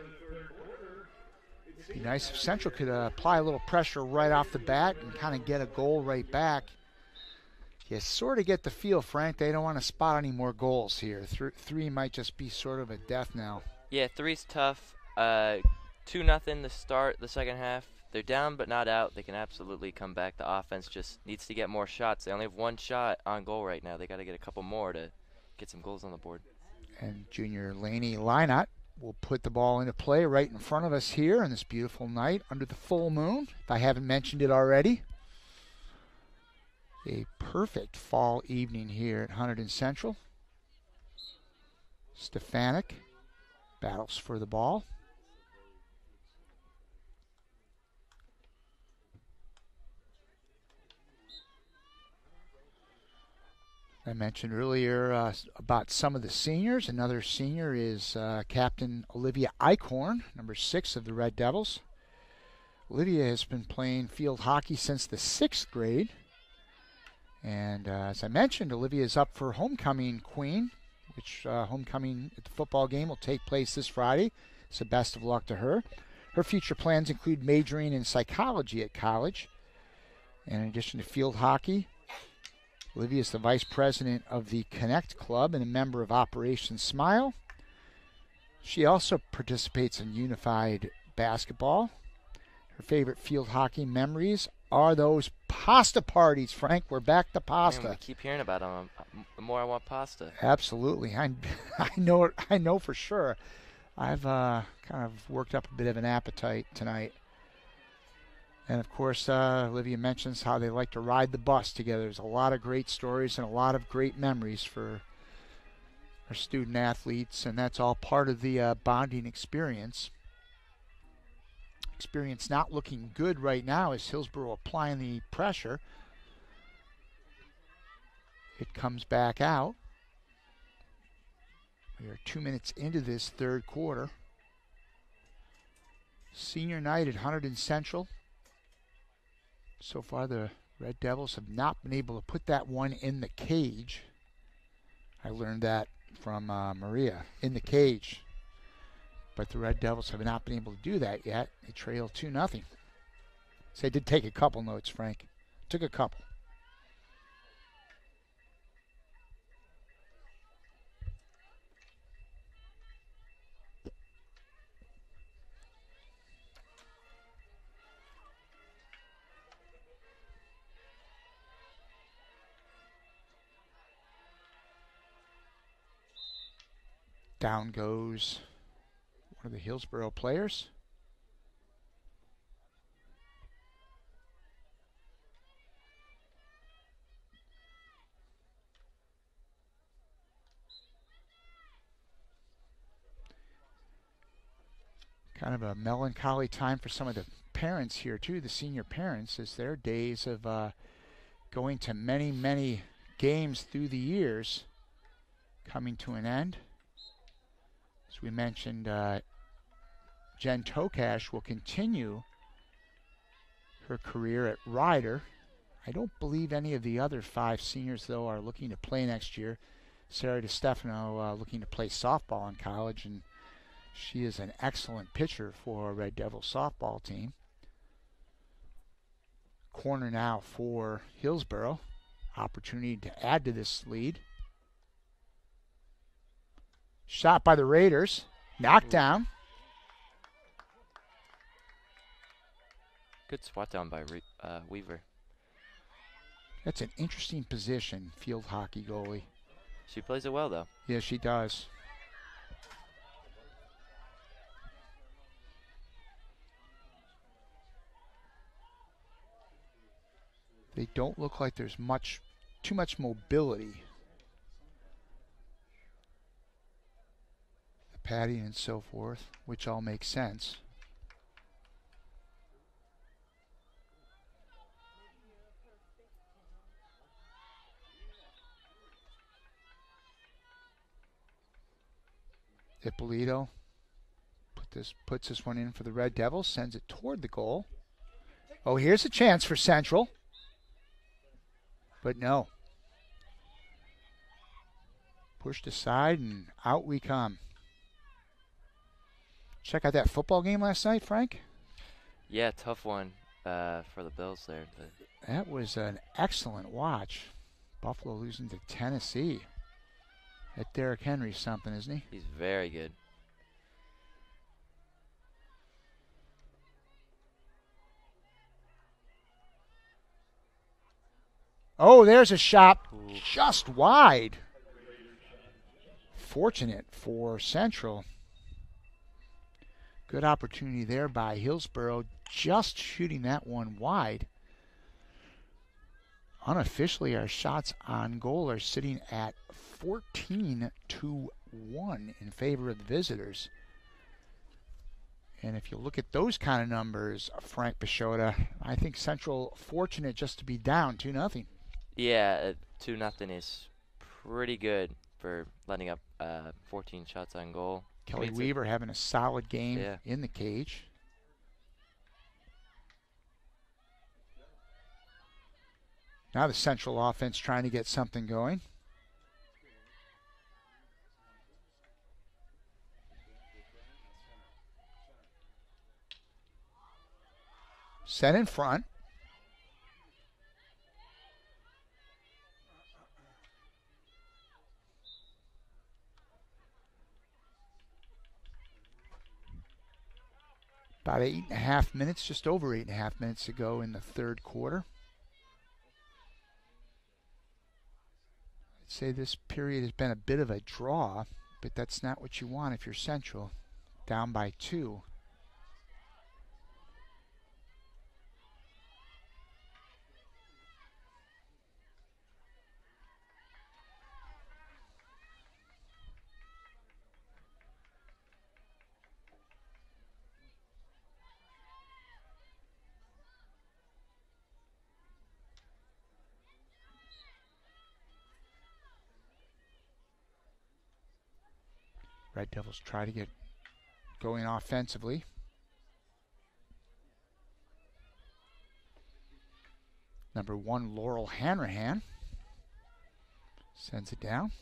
Be nice if Central could uh, apply a little pressure right off the bat and kind of get a goal right back. You sort of get the feel, Frank, they don't want to spot any more goals here. Th- three might just be sort of a death now. Yeah, three's tough. Uh, two nothing to start the second half. They're down but not out. They can absolutely come back. The offense just needs to get more shots. They only have one shot on goal right now. They got to get a couple more to get some goals on the board. And junior Laney Lynott will put the ball into play right in front of us here on this beautiful night under the full moon. If I haven't mentioned it already, a perfect fall evening here at Hunterdon Central. Stefanik battles for the ball. I mentioned earlier uh, about some of the seniors. Another senior is uh, Captain Olivia Eichhorn, number six of the Red Devils. Olivia has been playing field hockey since the sixth grade. And uh, as I mentioned, Olivia is up for Homecoming Queen, which uh, homecoming at the football game will take place this Friday. So best of luck to her. Her future plans include majoring in psychology at college. And in addition to field hockey, Olivia is the vice president of the Connect Club and a member of Operation Smile. She also participates in unified basketball. Her favorite field hockey memories are those pasta parties, Frank. We're back to pasta. Man, we keep hearing about them. The more I want pasta. Absolutely, I, I know I know for sure. I've uh, kind of worked up a bit of an appetite tonight. And of course, uh, Olivia mentions how they like to ride the bus together. There's a lot of great stories and a lot of great memories for our student athletes, and that's all part of the uh, bonding experience. Experience not looking good right now as Hillsboro applying the pressure. It comes back out. We are two minutes into this third quarter. Senior night at Hunterdon Central. So far, the Red Devils have not been able to put that one in the cage. I learned that from uh, Maria in the cage. But the Red Devils have not been able to do that yet. They trail 2 0. So they did take a couple notes, Frank. Took a couple. Down goes one of the Hillsboro players. kind of a melancholy time for some of the parents here too the senior parents as their days of uh, going to many many games through the years coming to an end as we mentioned, uh, Jen Tokash will continue her career at Rider. I don't believe any of the other five seniors, though, are looking to play next year. Sarah DiStefano uh, looking to play softball in college, and she is an excellent pitcher for a Red Devil softball team. Corner now for Hillsboro. Opportunity to add to this lead. Shot by the Raiders. Knocked down. Good swat down by Re- uh, Weaver. That's an interesting position, field hockey goalie. She plays it well, though. Yeah, she does. They don't look like there's much, too much mobility. Padding and so forth, which all makes sense. Ippolito put this puts this one in for the Red Devils, sends it toward the goal. Oh, here's a chance for Central. But no. Pushed aside and out we come. Check out that football game last night, Frank. Yeah, tough one uh, for the Bills there. But. That was an excellent watch. Buffalo losing to Tennessee. That Derrick Henry's something, isn't he? He's very good. Oh, there's a shot just wide. Fortunate for Central. Good opportunity there by Hillsboro, just shooting that one wide. Unofficially, our shots on goal are sitting at 14 to 1 in favor of the visitors. And if you look at those kind of numbers, Frank Pashota, I think Central fortunate just to be down 2 nothing. Yeah, uh, 2 nothing is pretty good for letting up uh, 14 shots on goal. Kelly Weaver having a solid game yeah. in the cage. Now the Central offense trying to get something going. Set in front. About eight and a half minutes, just over eight and a half minutes to go in the third quarter. I'd say this period has been a bit of a draw, but that's not what you want if you're Central. Down by two. Red Devils try to get going offensively. Number one, Laurel Hanrahan sends it down.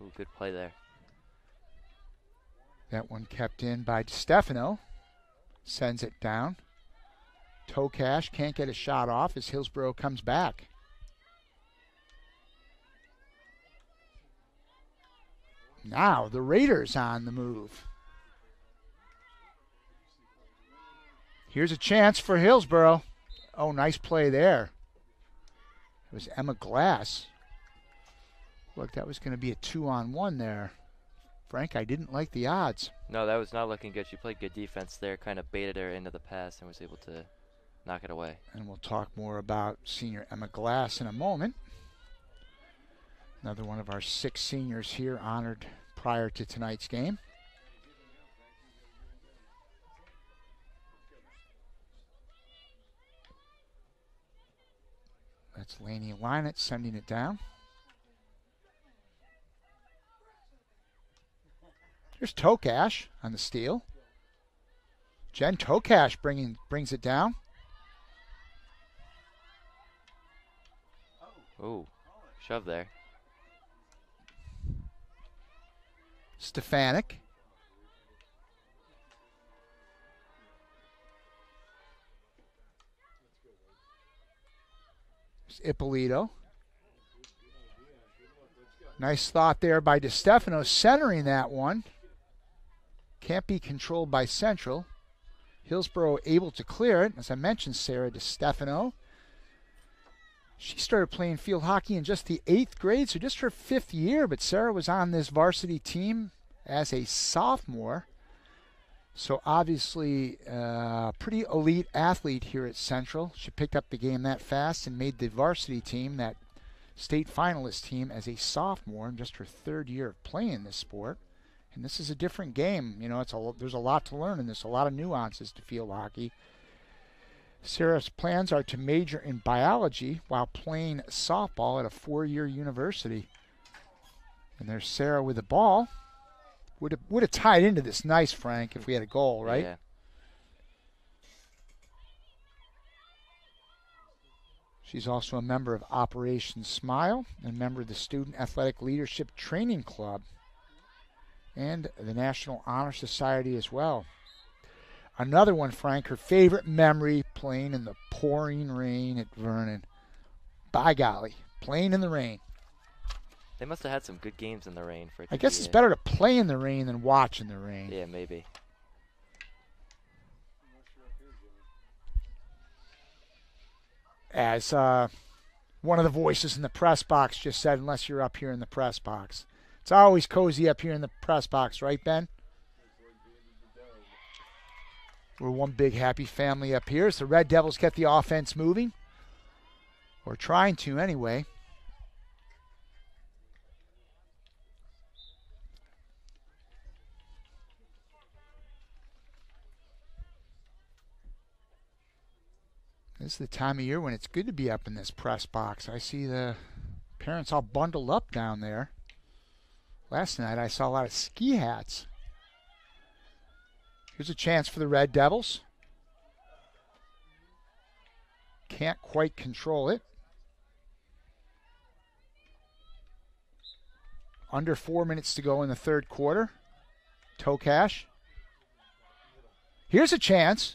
Ooh, good play there. That one kept in by Stefano. Sends it down. Tokash can't get a shot off as Hillsboro comes back. Now the Raiders on the move. Here's a chance for Hillsboro. Oh, nice play there. It was Emma Glass. Look, that was going to be a two on one there. Frank, I didn't like the odds. No, that was not looking good. She played good defense there, kind of baited her into the pass and was able to knock it away. And we'll talk more about senior Emma Glass in a moment. Another one of our six seniors here honored prior to tonight's game. That's Laney Linett sending it down. Here's Tokash on the steal. Jen Tokash bringing brings it down. Ooh, shove there. Stefanik. Ippolito. Nice thought there by DeStefano centering that one. Can't be controlled by Central. Hillsboro able to clear it. As I mentioned, Sarah DeStefano. She started playing field hockey in just the eighth grade, so just her fifth year, but Sarah was on this varsity team as a sophomore. So obviously, uh, pretty elite athlete here at Central. She picked up the game that fast and made the varsity team, that state finalist team, as a sophomore in just her third year of playing this sport. And this is a different game. You know, it's a, there's a lot to learn in this, a lot of nuances to field hockey. Sarah's plans are to major in biology while playing softball at a four-year university. And there's Sarah with the ball. Would have, would have tied into this nice, Frank, if we had a goal, right? Yeah. She's also a member of Operation Smile and a member of the Student Athletic Leadership Training Club and the National Honor Society as well. Another one, Frank, her favorite memory playing in the pouring rain at Vernon. By golly, playing in the rain. They must have had some good games in the rain for. I guess it's better to play in the rain than watch in the rain. Yeah, maybe. As uh, one of the voices in the press box just said, unless you're up here in the press box. It's always cozy up here in the press box, right, Ben? We're one big happy family up here. So Red Devils get the offense moving, or trying to anyway. This is the time of year when it's good to be up in this press box. I see the parents all bundled up down there. Last night I saw a lot of ski hats. Here's a chance for the Red Devils. Can't quite control it. Under four minutes to go in the third quarter. Tokash. Here's a chance.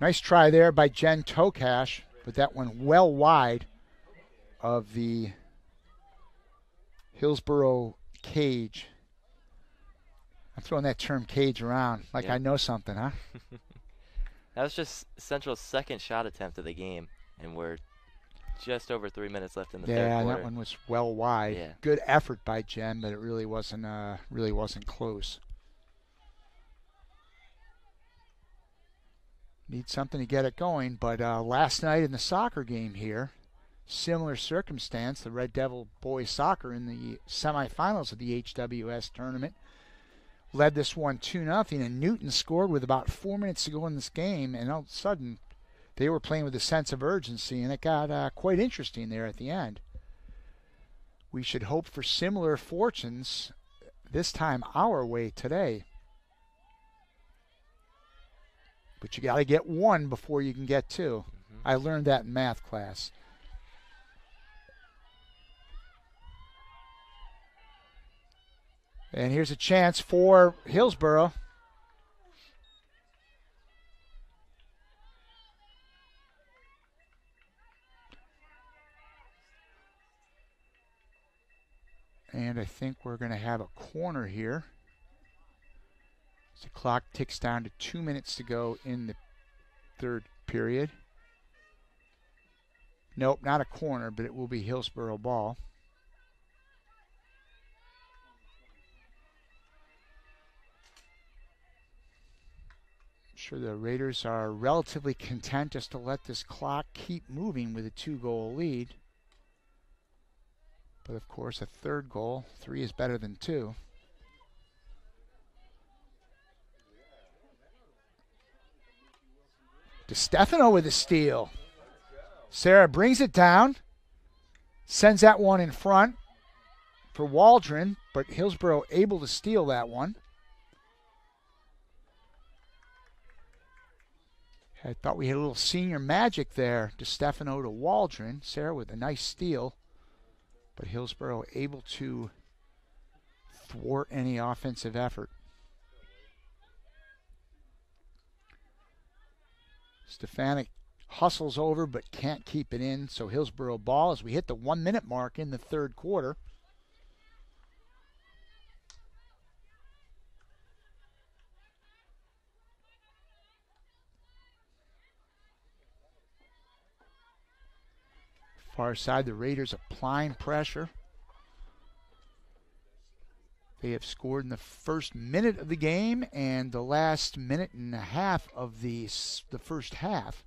Nice try there by Jen Tokash, but that went well wide of the Hillsboro cage. I'm throwing that term cage around like yep. I know something, huh? that was just Central's second shot attempt of the game, and we're just over three minutes left in the yeah, third quarter. Yeah, that one was well wide. Yeah. Good effort by Jen, but it really wasn't uh, really wasn't close. Need something to get it going. But uh, last night in the soccer game here, similar circumstance, the Red Devil boys soccer in the semifinals of the HWS tournament led this one 2 nothing, and Newton scored with about four minutes to go in this game, and all of a sudden they were playing with a sense of urgency, and it got uh, quite interesting there at the end. We should hope for similar fortunes this time our way today. But you got to get one before you can get 2 mm-hmm. I learned that in math class. And here's a chance for Hillsboro. And I think we're going to have a corner here. As The clock ticks down to two minutes to go in the third period. Nope, not a corner, but it will be Hillsboro ball. Sure the Raiders are relatively content just to let this clock keep moving with a two goal lead. But of course, a third goal, three is better than two. DeStefano with a steal. Sarah brings it down, sends that one in front for Waldron, but Hillsborough able to steal that one. I thought we had a little senior magic there. DeStefano to Waldron. Sarah with a nice steal, but Hillsboro able to thwart any offensive effort. Stefanik hustles over but can't keep it in. So Hillsboro ball as we hit the one minute mark in the third quarter. Far side, the Raiders applying pressure. They have scored in the first minute of the game and the last minute and a half of the, the first half.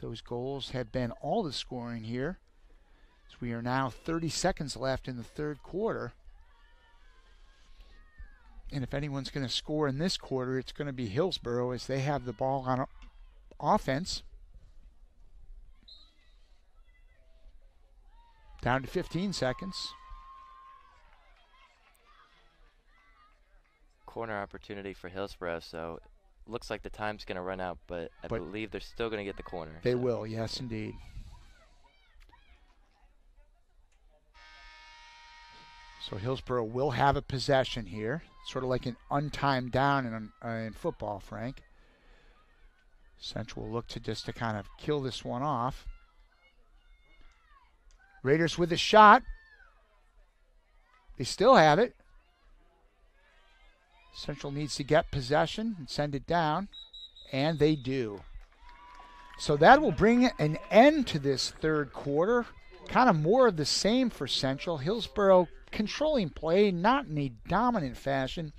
Those goals have been all the scoring here. So we are now 30 seconds left in the third quarter. And if anyone's going to score in this quarter, it's going to be Hillsboro as they have the ball on offense. Down to 15 seconds. Corner opportunity for Hillsboro, so looks like the time's going to run out, but I But believe they're still going to get the corner. They so. will, yes, indeed. So Hillsboro will have a possession here, sort of like an untimed down in, uh, in football, Frank. Central will look to just to kind of kill this one off. Raiders with a shot. They still have it. Central needs to get possession and send it down, and they do. So that will bring an end to this third quarter. Kind of more of the same for Central. Hillsboro controlling play, not in a dominant fashion,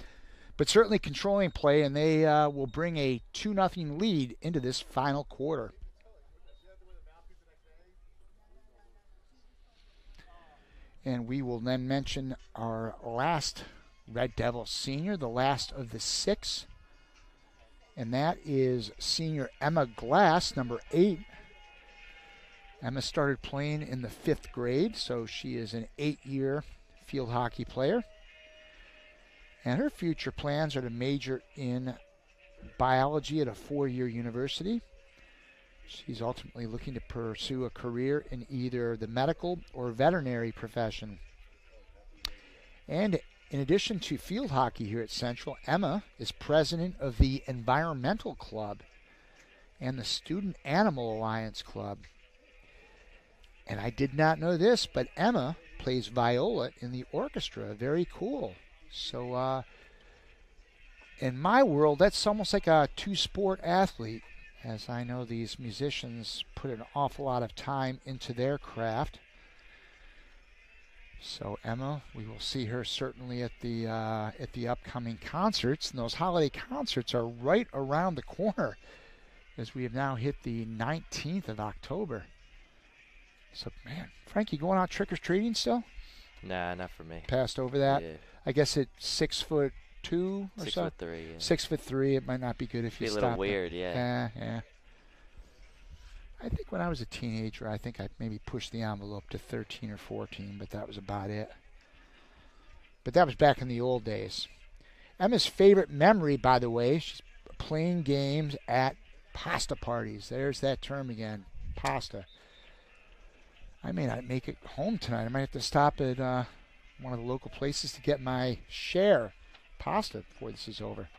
but certainly controlling play, and they uh, will bring a 2 0 lead into this final quarter. And we will then mention our last Red Devil senior, the last of the six. And that is senior Emma Glass, number eight. Emma started playing in the fifth grade, so she is an eight year field hockey player. And her future plans are to major in biology at a four year university. She's ultimately looking to pursue a career in either the medical or veterinary profession. And in addition to field hockey here at Central, Emma is president of the Environmental Club and the Student Animal Alliance Club. And I did not know this, but Emma plays viola in the orchestra. Very cool. So, uh, in my world, that's almost like a two sport athlete, as I know these musicians put an awful lot of time into their craft. So Emma, we will see her certainly at the uh, at the upcoming concerts, and those holiday concerts are right around the corner, as we have now hit the 19th of October. So man, Frankie, going out trick or treating still? Nah, not for me. Passed over that. Yeah. I guess at six foot two or Six so. foot three, yeah. Six foot three. It might not be good if Be you a little stop it. weird, yeah. Yeah, yeah. I think when I was a teenager, I think I maybe pushed the envelope to 13 or 14, but that was about it. But that was back in the old days. Emma's favorite memory, by the way, she's playing games at pasta parties. There's that term again, pasta. I may not make it home tonight. I might have to stop at uh, one of the local places to get my share pasta before this is over.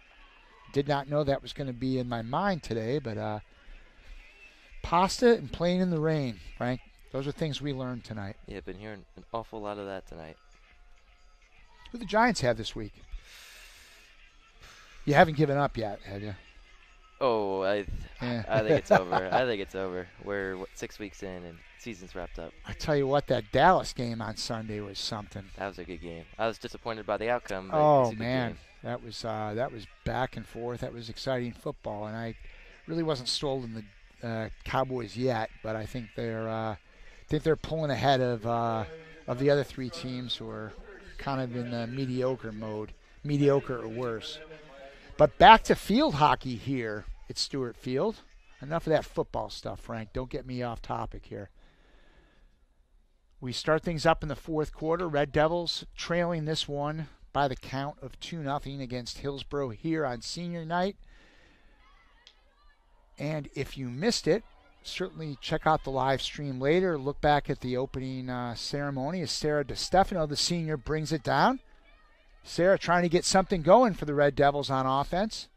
Did not know that was going to be in my mind today, but uh, pasta and playing in the rain, Frank. Those are things we learned tonight. Yeah, been hearing an awful lot of that tonight. Who the Giants have this week? You haven't given up yet, have you? Oh, I, Yeah. I think it's over. I think it's over. We're what, six weeks in and season's wrapped up. I tell you what, that Dallas game on Sunday was something. That was a good game. I was disappointed by the outcome. But Oh it's a good man, that was uh, that was back and forth. That was exciting football, and I really wasn't sold in the uh, Cowboys yet, but I think they're uh, think they're pulling ahead of uh, of the other three teams who are kind of in the mediocre mode, mediocre or worse. But back to field hockey here at Stewart Field. Enough of that football stuff, Frank. Don't get me off topic here. We start things up in the fourth quarter. Red Devils trailing this one by the count of 2 0 against Hillsborough here on senior night. And if you missed it, certainly check out the live stream later. Look back at the opening uh, ceremony as Sarah DeStefano, the senior, brings it down. Sarah trying to get something going for the Red Devils on offense.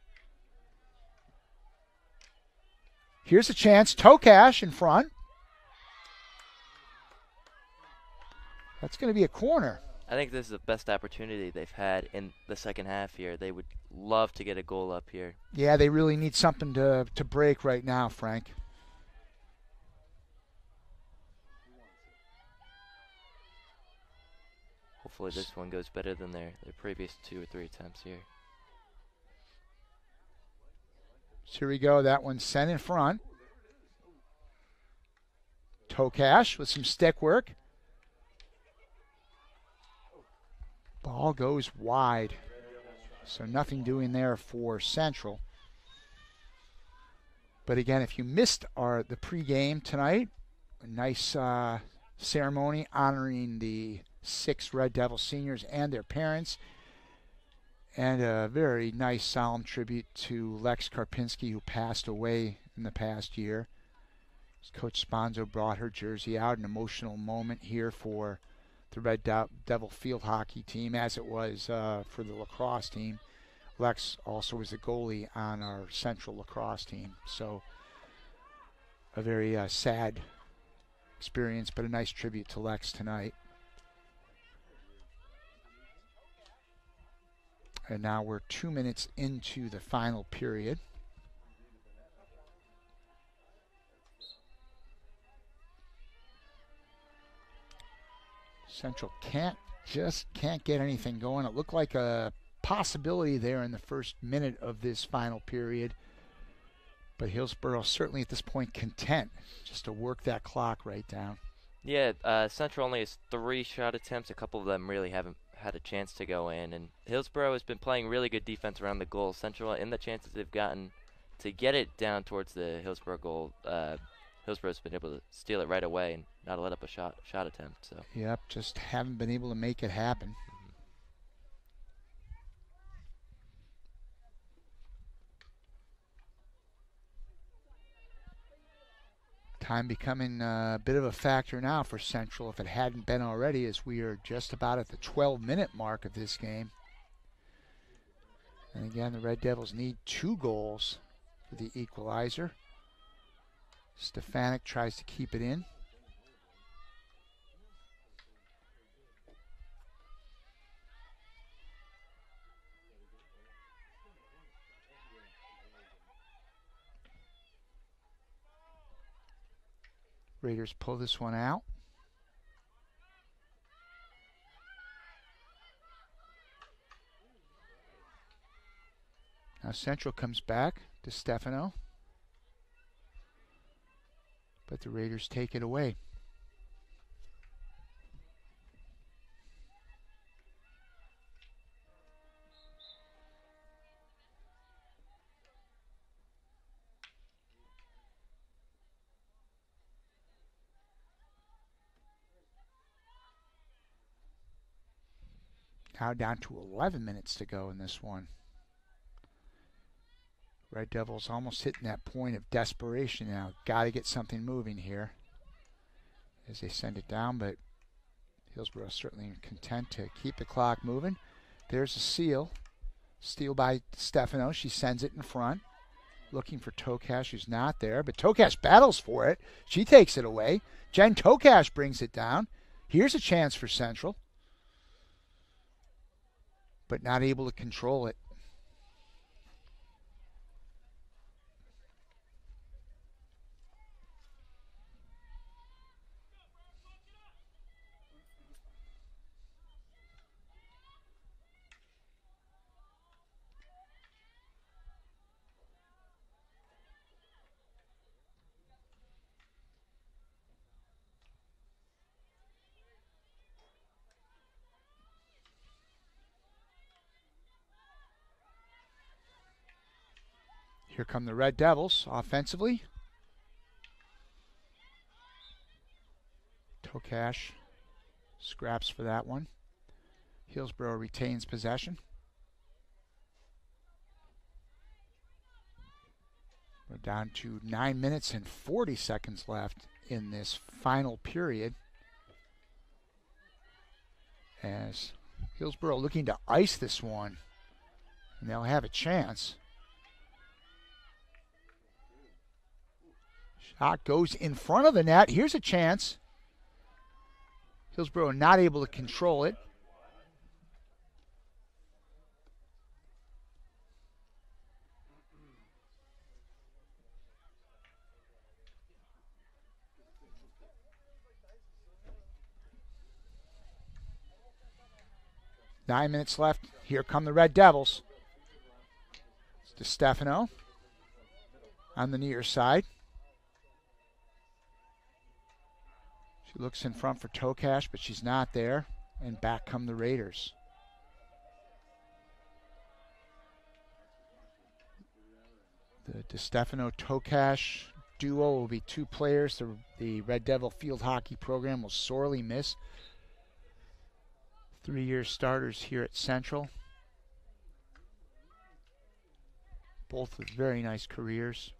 Here's a chance. Tokash in front. That's going to be a corner. I think this is the best opportunity they've had in the second half here. They would love to get a goal up here. Yeah, they really need something to, to break right now, Frank. Hopefully this one goes better than their, their previous two or three attempts here. So here we go. That one's sent in front. Tokash with some stick work. Ball goes wide. So nothing doing there for Central. But again, if you missed our the pregame tonight, a nice uh, ceremony honoring the six Red Devil seniors and their parents, and a very nice solemn tribute to Lex Karpinski, who passed away in the past year. Coach Sponzo brought her jersey out, an emotional moment here for the Red De- Devil field hockey team, as it was uh, for the lacrosse team. Lex also was the goalie on our central lacrosse team, so a very uh, sad experience, but a nice tribute to Lex tonight. And now we're two minutes into the final period. Central can't just can't get anything going. It looked like a possibility there in the first minute of this final period. But Hillsborough certainly at this point content just to work that clock right down. Yeah, uh, Central only has three shot attempts. A couple of them really haven't had a chance to go in. And Hillsborough has been playing really good defense around the goal. Central, in the chances they've gotten to get it down towards the Hillsborough goal, uh, Hillsborough's been able to steal it right away and not let up a shot shot attempt. So Yep, just haven't been able to make it happen. Time becoming a bit of a factor now for Central if it hadn't been already, as we are just about at the 12 minute mark of this game. And again, the Red Devils need two goals for the equalizer. Stefanik tries to keep it in. Pull this one out. Now Central comes back to Stefano. But the Raiders take it away. Now down to 11 minutes to go in this one. Red Devils almost hitting that point of desperation now. Got to get something moving here as they send it down, but Hillsborough certainly content to keep the clock moving. There's a seal. Steal by Stefano. She sends it in front. Looking for Tokash, who's not there, but Tokash battles for it. She takes it away. Jen Tokash brings it down. Here's a chance for Central, but not able to control it. Here come the Red Devils offensively. Tokash scraps for that one. Hillsboro retains possession. We're down to 9 minutes and 40 seconds left in this final period. As Hillsboro looking to ice this one. And they'll have a chance. Shot goes in front of the net. Here's a chance. Hillsboro not able to control it. Nine minutes left. Here come the Red Devils. It's Stefano on the near side. She looks in front for Tokash, but she's not there. And back come the Raiders. The DeStefano Tokash duo will be two players the, the Red Devil field hockey program will sorely miss three year starters here at Central. Both with very nice careers.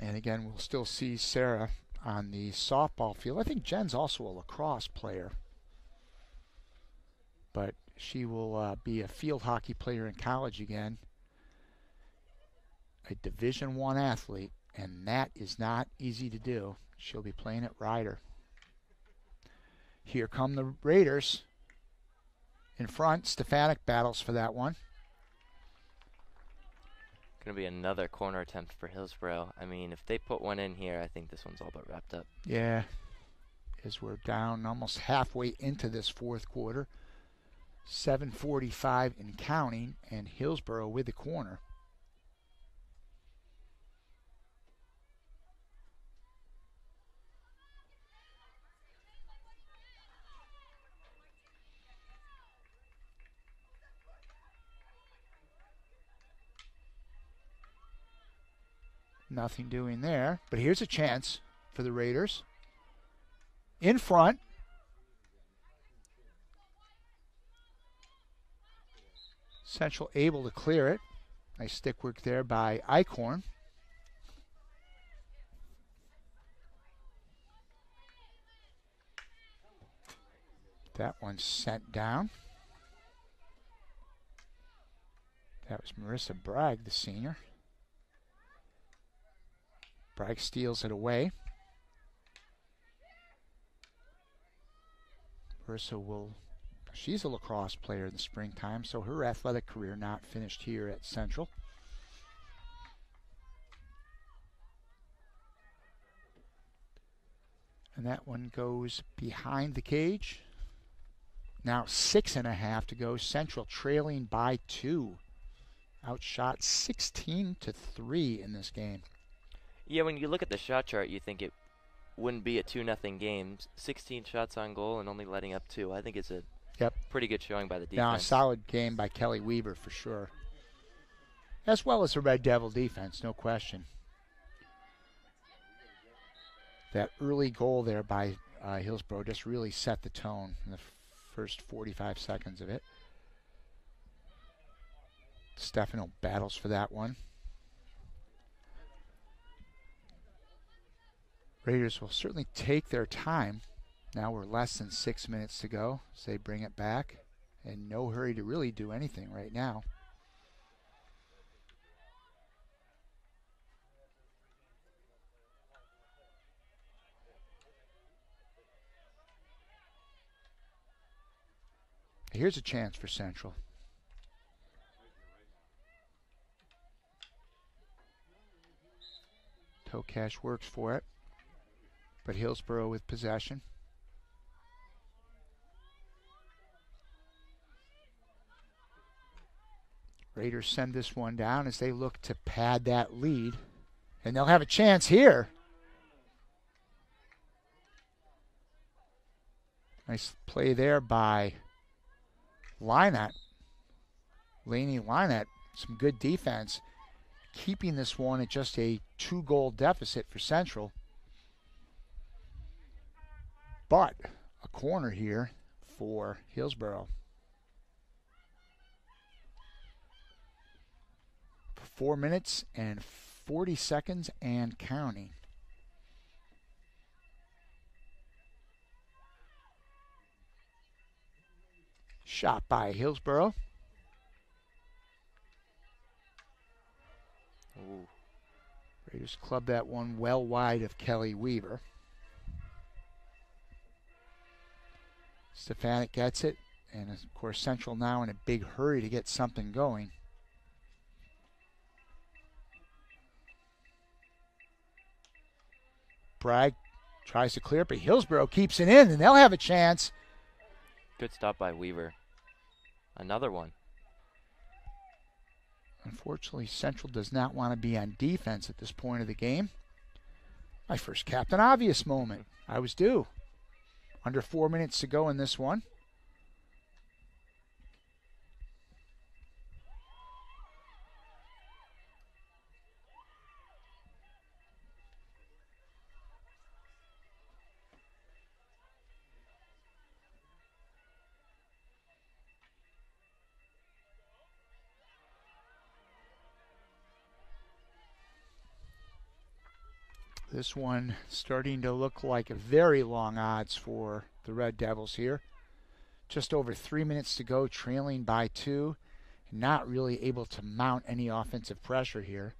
And again, we'll still see Sarah on the softball field. I think Jen's also a lacrosse player. But she will uh, be a field hockey player in college again. A Division One athlete, and that is not easy to do. She'll be playing at Rider. Here come the Raiders. In front, Stefanik battles for that one. Going to be another corner attempt for Hillsboro. I mean, if they put one in here, I think this one's all but wrapped up. Yeah, as we're down almost halfway into this fourth quarter. 7:45 in counting, and Hillsboro with the corner. Nothing doing there. But here's a chance for the Raiders. In front. Central able to clear it. Nice stick work there by Eichhorn. That one sent down. That was Marissa Bragg, the senior. Bragg steals it away. Versa will, she's a lacrosse player in the springtime, so her athletic career not finished here at Central. And that one goes behind the cage. Now six and a half to go. Central trailing by two. Outshot 16 to 3 in this game. Yeah, when you look at the shot chart, you think it wouldn't be a two nothing game. 16 shots on goal and only letting up two. I think it's a yep. pretty good showing by the defense. Now, a solid game by Kelly Weaver for sure. As well as the Red Devil defense, no question. That early goal there by uh, Hillsboro just really set the tone in the first 45 seconds of it. Stefano battles for that one. Raiders will certainly take their time. Now we're less than six minutes to go they bring it back. And no hurry to really do anything right now. Here's a chance for Central. Tokash works for it but Hillsboro with possession. Raiders send this one down as they look to pad that lead. And they'll have a chance here. Nice play there by Lynette. Laney Lynette some good defense, keeping this one at just a two goal deficit for Central. But a corner here for Hillsboro. Four minutes and 40 seconds and counting. Shot by Hillsboro. Ooh. Raiders club that one well wide of Kelly Weaver. Stefanik gets it, and of course Central now in a big hurry to get something going. Bragg tries to clear it, but Hillsboro keeps it in, and they'll have a chance. Good stop by Weaver. Another one. Unfortunately, Central does not want to be on defense at this point of the game. My first Captain Obvious moment. I was due. Under four minutes to go in this one. This one starting to look like a very long odds for the Red Devils here. Just over three minutes to go, trailing by two. Not really able to mount any offensive pressure here.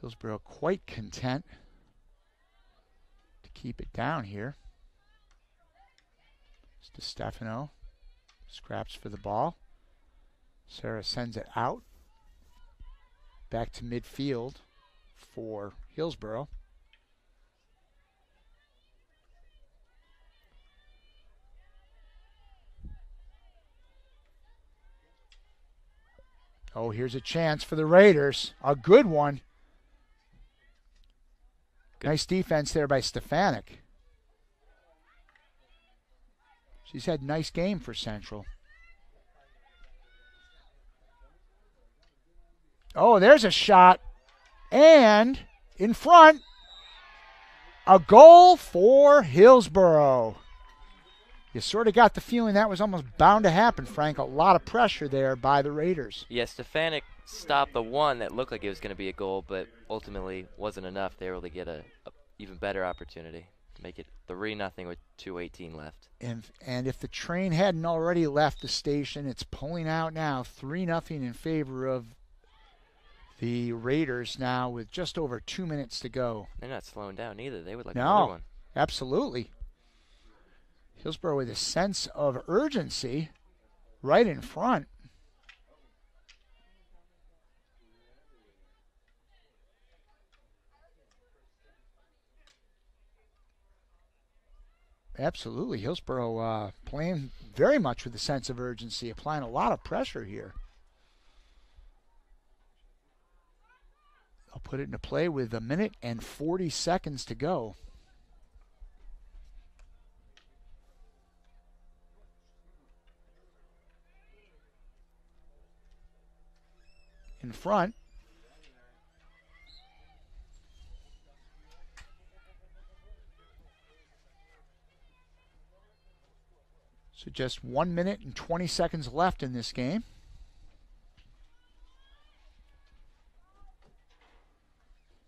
Hillsboro quite content to keep it down here. It's Stefano scraps for the ball. Sarah sends it out back to midfield for Hillsboro. Oh, here's a chance for the Raiders. A good one. Good. Nice defense there by Stefanik. She's had nice game for Central. Oh, there's a shot. And in front, a goal for Hillsboro. You sort of got the feeling that was almost bound to happen, Frank. A lot of pressure there by the Raiders. Yes, Stefanik stopped the one that looked like it was going to be a goal, but ultimately wasn't enough. They were able to get a, a even better opportunity to make it three nothing with two eighteen left. And and if the train hadn't already left the station, it's pulling out now, three nothing in favor of the Raiders now with just over two minutes to go. They're not slowing down either. They would like no, another one. Absolutely. Hillsborough with a sense of urgency right in front. Absolutely. Hillsborough uh, playing very much with a sense of urgency, applying a lot of pressure here. I'll put it into play with a minute and 40 seconds to go. In front. So just one minute and 20 seconds left in this game.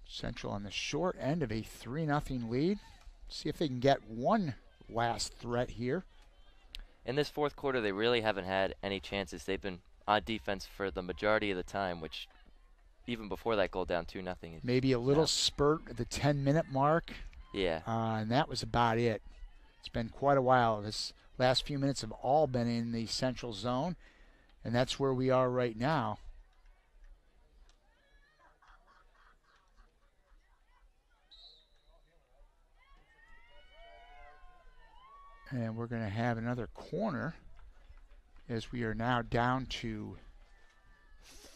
Central on the short end of a 3 0 lead. See if they can get one last threat here. In this fourth quarter, they really haven't had any chances. They've been on defense for the majority of the time, which even before that goal down 2 nothing. Maybe a little spurt at the 10 minute mark. Yeah. Uh, and that was about it. It's been quite a while. This last few minutes have all been in the central zone, and that's where we are right now. And we're going to have another corner as we are now down to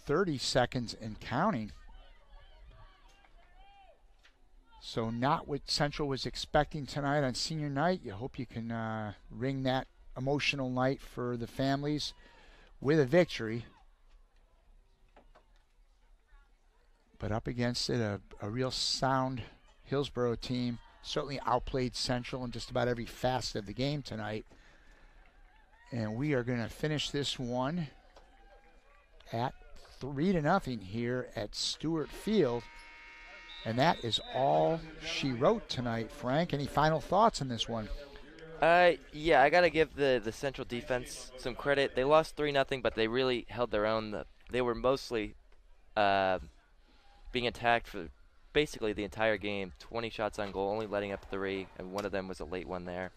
30 seconds and counting. So not what Central was expecting tonight on senior night. You hope you can uh, ring that emotional night for the families with a victory. But up against it, a, a real sound Hillsboro team. Certainly outplayed Central in just about every facet of the game tonight. And we are going to finish this one at three to nothing here at Stewart Field. And that is all she wrote tonight, Frank. Any final thoughts on this one? Uh, yeah, I gotta give the the Central defense some credit. They lost three nothing, but they really held their own. The, they were mostly uh, being attacked for basically the entire game. 20 shots on goal, only letting up three, and one of them was a late one there.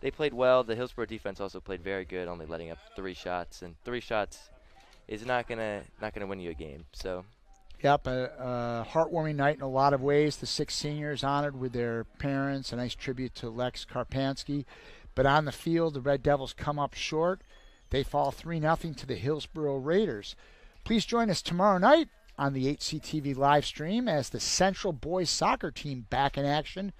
They played well. The Hillsboro defense also played very good, only letting up three shots, and three shots is not gonna not gonna win you a game. So Yep, a, a, heartwarming night in a lot of ways. The six seniors honored with their parents. A nice tribute to Lex Karpansky. But on the field, the Red Devils come up short. They fall 3 0 to the Hillsboro Raiders. Please join us tomorrow night on the HCTV live stream as the Central Boys soccer team back in action.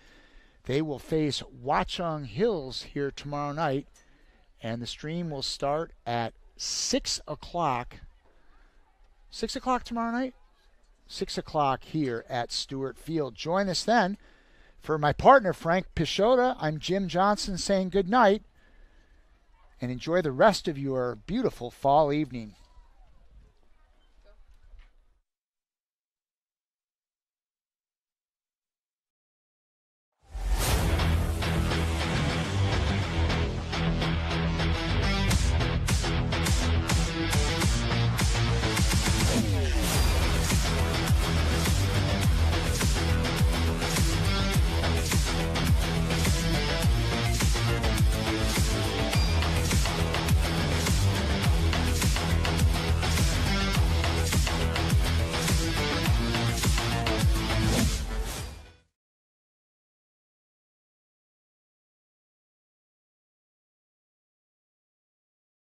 They will face Watchung Hills here tomorrow night, and the stream will start at 6 o'clock. 6 o'clock tomorrow night? 6 o'clock here at Stewart Field. Join us then. For my partner, Frank Pichota, I'm Jim Johnson saying good night and enjoy the rest of your beautiful fall evening.